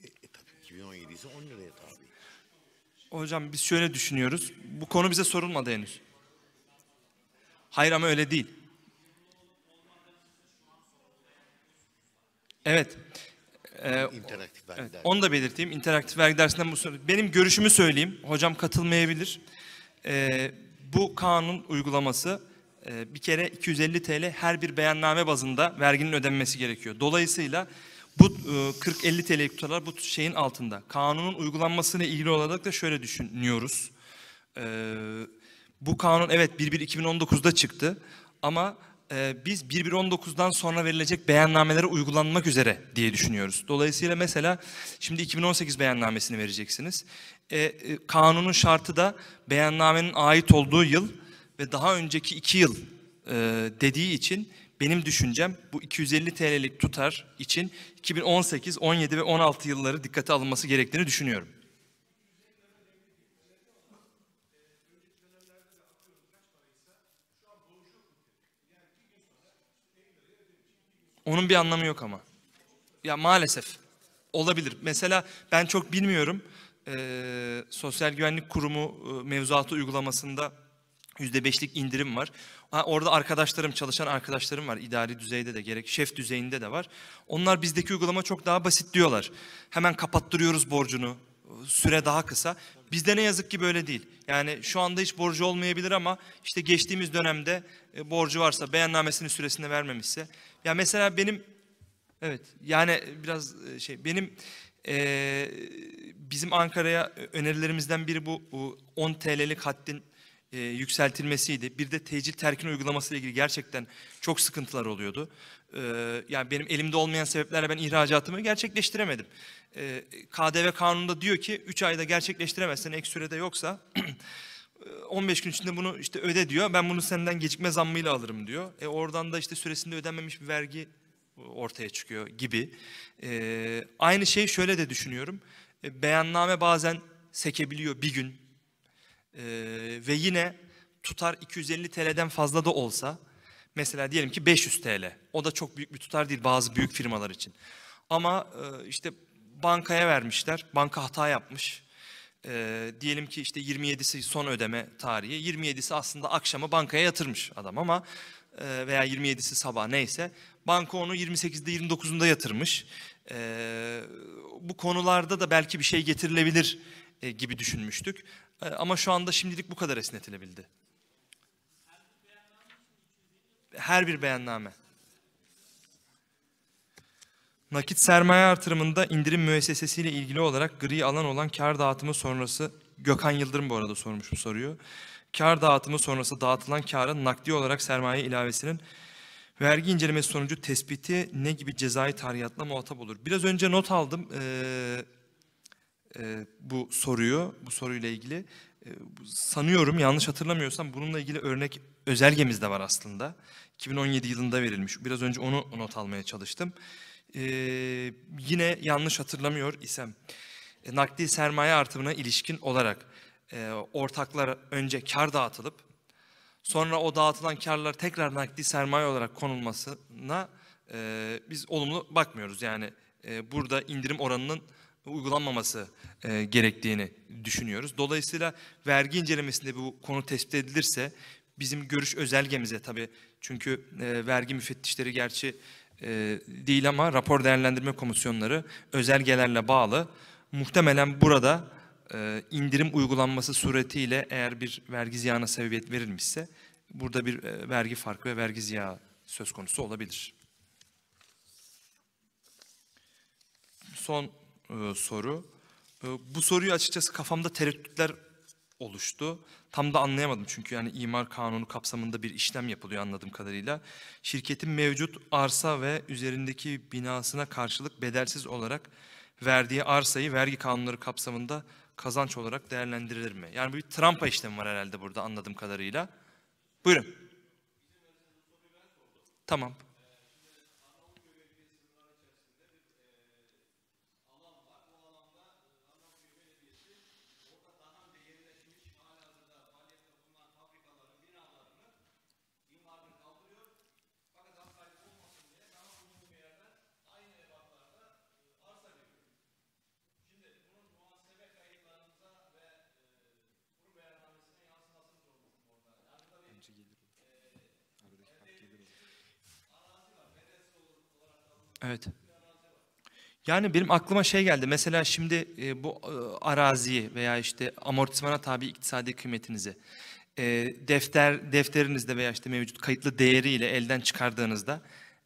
E, e, tabii 2017 ise 10 liraya tabi. Hocam biz şöyle düşünüyoruz. Bu konu bize sorulmadı henüz. Hayır ama öyle değil. Evet. Ee, İnteraktif Evet, vergiler. onu da belirteyim. İnteraktif vergi dersinden bu soru. Benim görüşümü söyleyeyim. Hocam katılmayabilir. Ee, bu kanun uygulaması e, bir kere 250 TL her bir beyanname bazında verginin ödenmesi gerekiyor. Dolayısıyla bu e, 40-50 TL'lik tutarlar bu şeyin altında. Kanunun uygulanmasıyla ilgili olarak da şöyle düşünüyoruz. Ee, bu kanun evet 1-1-2019'da çıktı ama e, biz 1-1-19'dan sonra verilecek beyannamelere uygulanmak üzere diye düşünüyoruz. Dolayısıyla mesela şimdi 2018 beyannamesini vereceksiniz. E, e, kanunun şartı da beyannamenin ait olduğu yıl ve daha önceki iki yıl e, dediği için benim düşüncem bu 250 TL'lik tutar için 2018, 17 ve 16 yılları dikkate alınması gerektiğini düşünüyorum. Onun bir anlamı yok ama. Ya maalesef. olabilir. Mesela ben çok bilmiyorum. Ee, Sosyal Güvenlik Kurumu mevzuatı uygulamasında %5'lik indirim var. Ha, orada arkadaşlarım, çalışan arkadaşlarım var. İdari düzeyde de gerek şef düzeyinde de var. Onlar bizdeki uygulama çok daha basit diyorlar. Hemen kapattırıyoruz borcunu. Süre daha kısa. Bizde ne yazık ki böyle değil. Yani şu anda hiç borcu olmayabilir ama işte geçtiğimiz dönemde e, borcu varsa, beyannamesini süresinde vermemişse. Ya mesela benim Evet yani biraz e, şey benim e, bizim Ankara'ya önerilerimizden biri bu, bu 10 TL'lik haddin e, yükseltilmesiydi. Bir de tecil terkin uygulaması ile ilgili gerçekten çok sıkıntılar oluyordu. E, yani benim elimde olmayan sebeplerle ben ihracatımı gerçekleştiremedim. E, KDV kanununda diyor ki 3 ayda gerçekleştiremezsen ek sürede yoksa *clears throat* 15 gün içinde bunu işte öde diyor. Ben bunu senden gecikme zammıyla alırım diyor. E oradan da işte süresinde ödenmemiş bir vergi ortaya çıkıyor gibi. Ee, aynı şey şöyle de düşünüyorum. E, beyanname bazen sekebiliyor bir gün. Ee, ve yine tutar 250 TL'den fazla da olsa mesela diyelim ki 500 TL. O da çok büyük bir tutar değil bazı büyük firmalar için. Ama e, işte bankaya vermişler. Banka hata yapmış. Ee, diyelim ki işte 27'si son ödeme tarihi. 27'si aslında akşamı bankaya yatırmış adam ama e, veya 27'si sabah neyse. Banka onu 28'de 29'unda yatırmış. Ee, bu konularda da belki bir şey getirilebilir e, gibi düşünmüştük. E, ama şu anda şimdilik bu kadar esnetilebildi. Her bir beyanname. Nakit sermaye artırımında indirim müessesesiyle ilgili olarak gri alan olan kar dağıtımı sonrası Gökhan Yıldırım bu arada sormuş bu soruyu. Kar dağıtımı sonrası dağıtılan karın nakdi olarak sermaye ilavesinin vergi incelemesi sonucu tespiti ne gibi cezai tarihiyatla muhatap olur? Biraz önce not aldım ee, e, bu soruyu, bu soruyla ilgili. E, sanıyorum yanlış hatırlamıyorsam bununla ilgili örnek özelgemiz de var aslında. 2017 yılında verilmiş. Biraz önce onu not almaya çalıştım. E, yine yanlış hatırlamıyor isem e, nakdi sermaye artımına ilişkin olarak e, ortaklar önce kar dağıtılıp sonra o dağıtılan karlar tekrar nakdi sermaye olarak konulmasına e, biz olumlu bakmıyoruz. Yani e, burada indirim oranının uygulanmaması e, gerektiğini düşünüyoruz. Dolayısıyla vergi incelemesinde bu konu tespit edilirse bizim görüş özelgemize tabii çünkü e, vergi müfettişleri gerçi e, değil ama rapor değerlendirme komisyonları özelgelerle bağlı. Muhtemelen burada e, indirim uygulanması suretiyle eğer bir vergi ziyana sebebiyet verilmişse burada bir e, vergi farkı ve vergi ziyağı söz konusu olabilir. Son e, soru. E, bu soruyu açıkçası kafamda tereddütler oluştu. Tam da anlayamadım çünkü yani imar kanunu kapsamında bir işlem yapılıyor anladığım kadarıyla. Şirketin mevcut arsa ve üzerindeki binasına karşılık bedelsiz olarak verdiği arsayı vergi kanunları kapsamında kazanç olarak değerlendirilir mi? Yani bir trampa işlemi var herhalde burada anladığım kadarıyla. Buyurun. Tamam. Evet. Yani benim aklıma şey geldi. Mesela şimdi e, bu e, araziyi veya işte amortismana tabi iktisadi kıymetinizi e, defter defterinizde veya işte mevcut kayıtlı değeriyle elden çıkardığınızda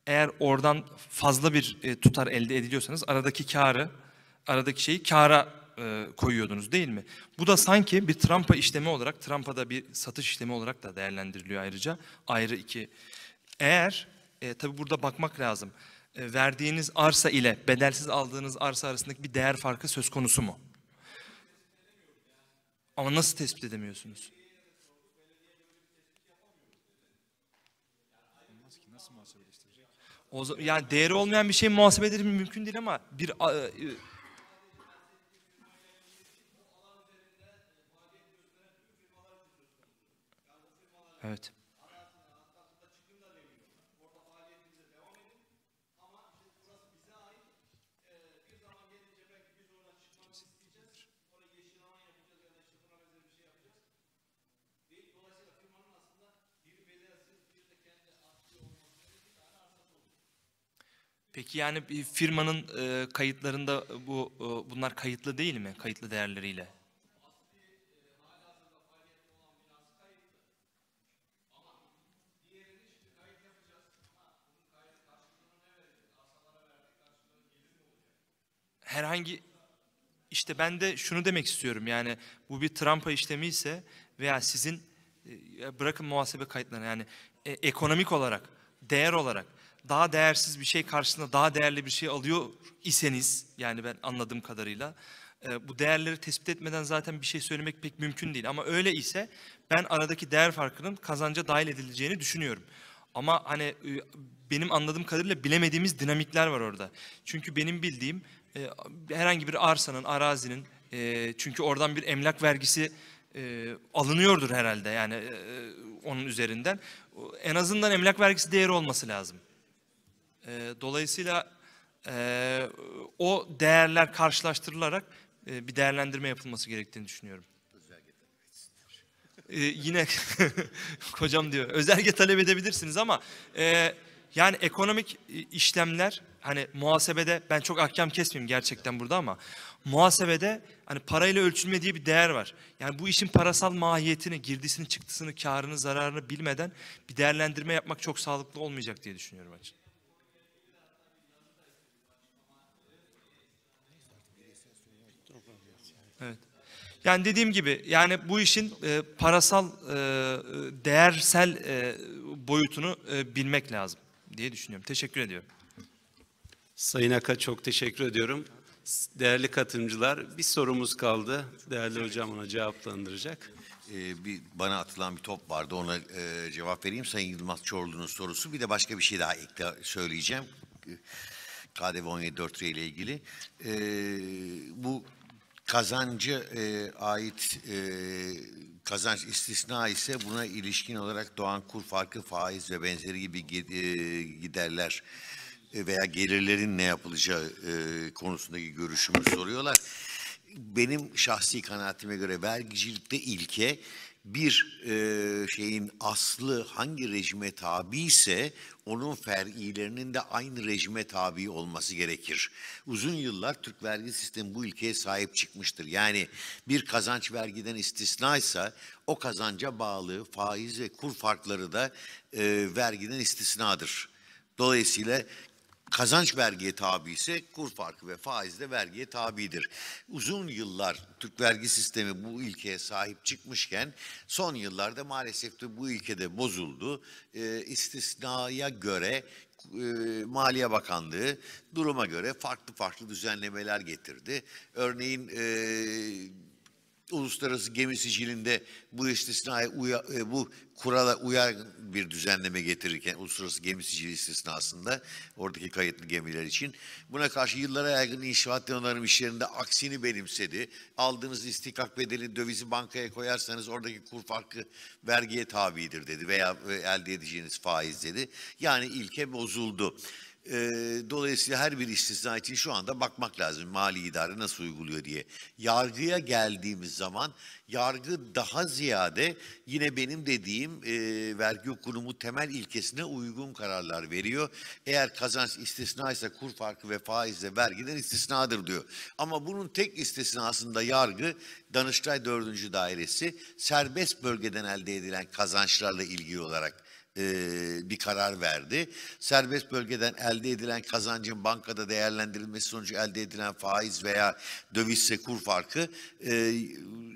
eğer oradan fazla bir e, tutar elde ediliyorsanız aradaki karı aradaki şeyi kara e, koyuyordunuz değil mi? Bu da sanki bir trampa işlemi olarak, trampada bir satış işlemi olarak da değerlendiriliyor ayrıca. Ayrı iki. Eğer, e, tabii burada bakmak lazım. E, verdiğiniz arsa ile bedelsiz aldığınız arsa arasındaki bir değer farkı söz konusu mu? Ama nasıl tespit edemiyorsunuz? O zaman, yani değeri olmayan bir şey muhasebe edilmesi mümkün değil ama bir e, Evet. Peki yani bir firmanın e, kayıtlarında bu e, bunlar kayıtlı değil mi? Kayıtlı değerleriyle. Herhangi işte ben de şunu demek istiyorum yani bu bir trampa işlemi ise veya sizin e, bırakın muhasebe kayıtlarını yani e, ekonomik olarak, değer olarak daha değersiz bir şey karşısında daha değerli bir şey alıyor iseniz yani ben anladığım kadarıyla e, bu değerleri tespit etmeden zaten bir şey söylemek pek mümkün değil. Ama öyle ise ben aradaki değer farkının kazanca dahil edileceğini düşünüyorum. Ama hani e, benim anladığım kadarıyla bilemediğimiz dinamikler var orada. Çünkü benim bildiğim e, herhangi bir arsanın, arazinin çünkü oradan bir emlak vergisi alınıyordur herhalde yani onun üzerinden. En azından emlak vergisi değeri olması lazım. E, dolayısıyla e, o değerler karşılaştırılarak e, bir değerlendirme yapılması gerektiğini düşünüyorum. E, yine *laughs* kocam diyor özelge talep edebilirsiniz ama e, yani ekonomik e, işlemler hani muhasebede ben çok ahkam kesmeyeyim gerçekten burada ama muhasebede hani parayla ölçülme diye bir değer var. Yani bu işin parasal mahiyetini, girdisini, çıktısını, karını, zararını bilmeden bir değerlendirme yapmak çok sağlıklı olmayacak diye düşünüyorum açıkçası. Evet. Yani dediğim gibi yani bu işin e, parasal e, değersel e, boyutunu e, bilmek lazım diye düşünüyorum. Teşekkür ediyorum. Sayın Aka çok teşekkür ediyorum. Değerli katılımcılar bir sorumuz kaldı. Değerli hocam ona cevaplandıracak. Ee, bir bana atılan bir top vardı ona e, cevap vereyim. Sayın Yılmaz Çorlu'nun sorusu. Bir de başka bir şey daha ekle söyleyeceğim. KDV 17.4 ile ilgili. Ee, bu kazancı e, ait e, kazanç istisna ise buna ilişkin olarak doğan kur farkı, faiz ve benzeri gibi gi- e, giderler e, veya gelirlerin ne yapılacağı e, konusundaki görüşümü soruyorlar. Benim şahsi kanaatime göre vergicilikte ilke bir e, şeyin aslı hangi rejime tabi ise onun fer'ilerinin de aynı rejime tabi olması gerekir. Uzun yıllar Türk vergi sistemi bu ilkeye sahip çıkmıştır. Yani bir kazanç vergiden istisnaysa o kazanca bağlı faiz ve kur farkları da e, vergiden istisnadır. Dolayısıyla kazanç vergiye tabi ise kur farkı ve faiz de vergiye tabidir. Uzun yıllar Türk vergi sistemi bu ilkeye sahip çıkmışken son yıllarda maalesef de bu ilkede bozuldu. Ee, istisnaya göre e, Maliye Bakanlığı duruma göre farklı farklı düzenlemeler getirdi. Örneğin e, uluslararası gemi sicilinde bu istisnaya uya, e, bu kurala uyar bir düzenleme getirirken uluslararası gemi sicili istisnasında oradaki kayıtlı gemiler için buna karşı yıllara yaygın inşaat ve işlerinde aksini benimsedi. Aldığınız istikak bedeli dövizi bankaya koyarsanız oradaki kur farkı vergiye tabidir dedi veya e, elde edeceğiniz faiz dedi. Yani ilke bozuldu. E, dolayısıyla her bir istisna için şu anda bakmak lazım mali idare nasıl uyguluyor diye. Yargıya geldiğimiz zaman yargı daha ziyade yine benim dediğim e, vergi hukuku temel ilkesine uygun kararlar veriyor. Eğer kazanç istisna ise kur farkı ve faizle vergiden istisnadır diyor. Ama bunun tek istisnasında yargı Danıştay 4. Dairesi serbest bölgeden elde edilen kazançlarla ilgili olarak e, bir karar verdi. Serbest bölgeden elde edilen kazancın bankada değerlendirilmesi sonucu elde edilen faiz veya dövizse kur farkı e,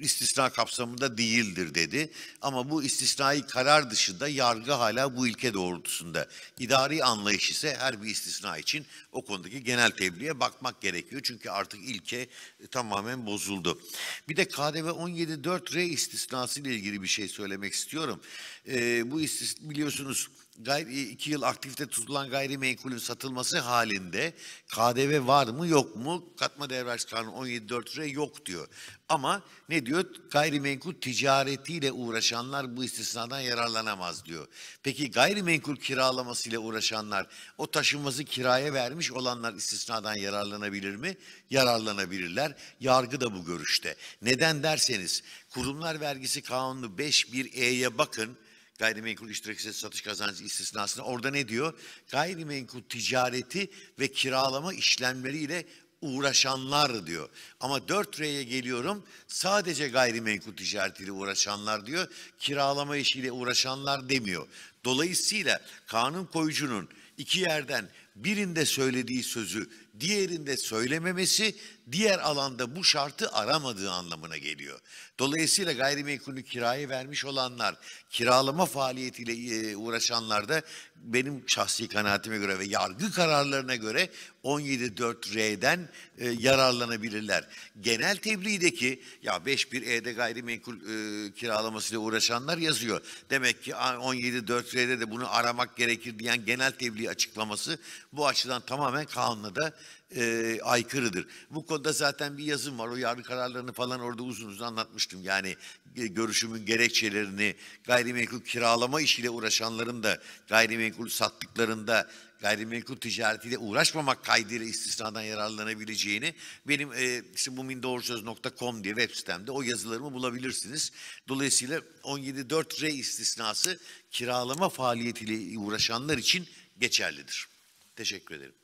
istisna kapsamında değildir dedi. Ama bu istisnai karar dışında yargı hala bu ilke doğrultusunda. İdari anlayış ise her bir istisna için o konudaki genel tebliğe bakmak gerekiyor. Çünkü artık ilke e, tamamen bozuldu. Bir de KDV 17.4R istisnası ile ilgili bir şey söylemek istiyorum. E, bu istisna biliyorsunuz gayri, iki yıl aktifte tutulan gayrimenkulün satılması halinde KDV var mı yok mu? Katma değer vergisi kanunu 17.4R yok diyor. Ama ne diyor? Gayrimenkul ticaretiyle uğraşanlar bu istisnadan yararlanamaz diyor. Peki gayrimenkul kiralamasıyla uğraşanlar o taşınmazı kiraya vermiş olanlar istisnadan yararlanabilir mi? Yararlanabilirler. Yargı da bu görüşte. Neden derseniz kurumlar vergisi kanunu 5.1'E'ye bakın gayrimenkul iştirak satış kazancı istisnasına orada ne diyor? Gayrimenkul ticareti ve kiralama işlemleriyle uğraşanlar diyor. Ama 4R'ye geliyorum sadece gayrimenkul ticaretiyle uğraşanlar diyor. Kiralama işiyle uğraşanlar demiyor. Dolayısıyla kanun koyucunun iki yerden birinde söylediği sözü diğerinde söylememesi diğer alanda bu şartı aramadığı anlamına geliyor. Dolayısıyla gayrimenkulü kiraya vermiş olanlar, kiralama faaliyetiyle e, uğraşanlar da benim şahsi kanaatime göre ve yargı kararlarına göre 17.4R'den e, yararlanabilirler. Genel tebliğdeki ya 5.1E'de gayrimenkul e, kiralamasıyla uğraşanlar yazıyor. Demek ki 17.4R'de de bunu aramak gerekir diyen genel tebliğ açıklaması bu açıdan tamamen kanuna da e, aykırıdır. Bu konuda zaten bir yazım var. O yargı kararlarını falan orada uzun uzun anlatmıştım. Yani e, görüşümün gerekçelerini gayrimenkul kiralama işiyle uğraşanların da gayrimenkul sattıklarında gayrimenkul ticaretiyle uğraşmamak kaydıyla istisnadan yararlanabileceğini benim e, işte mumindorusöz.com diye web sitemde o yazılarımı bulabilirsiniz. Dolayısıyla 17.4R istisnası kiralama faaliyetiyle uğraşanlar için geçerlidir. Teşekkür ederim.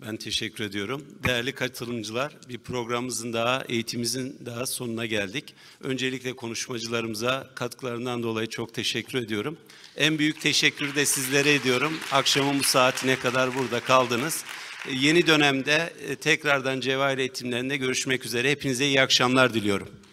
Ben teşekkür ediyorum. Değerli katılımcılar, bir programımızın daha, eğitimimizin daha sonuna geldik. Öncelikle konuşmacılarımıza katkılarından dolayı çok teşekkür ediyorum. En büyük teşekkürü de sizlere ediyorum. Akşamın bu saatine kadar burada kaldınız. E, Yeni dönemde e, tekrardan Cevahir eğitimlerinde görüşmek üzere. Hepinize iyi akşamlar diliyorum.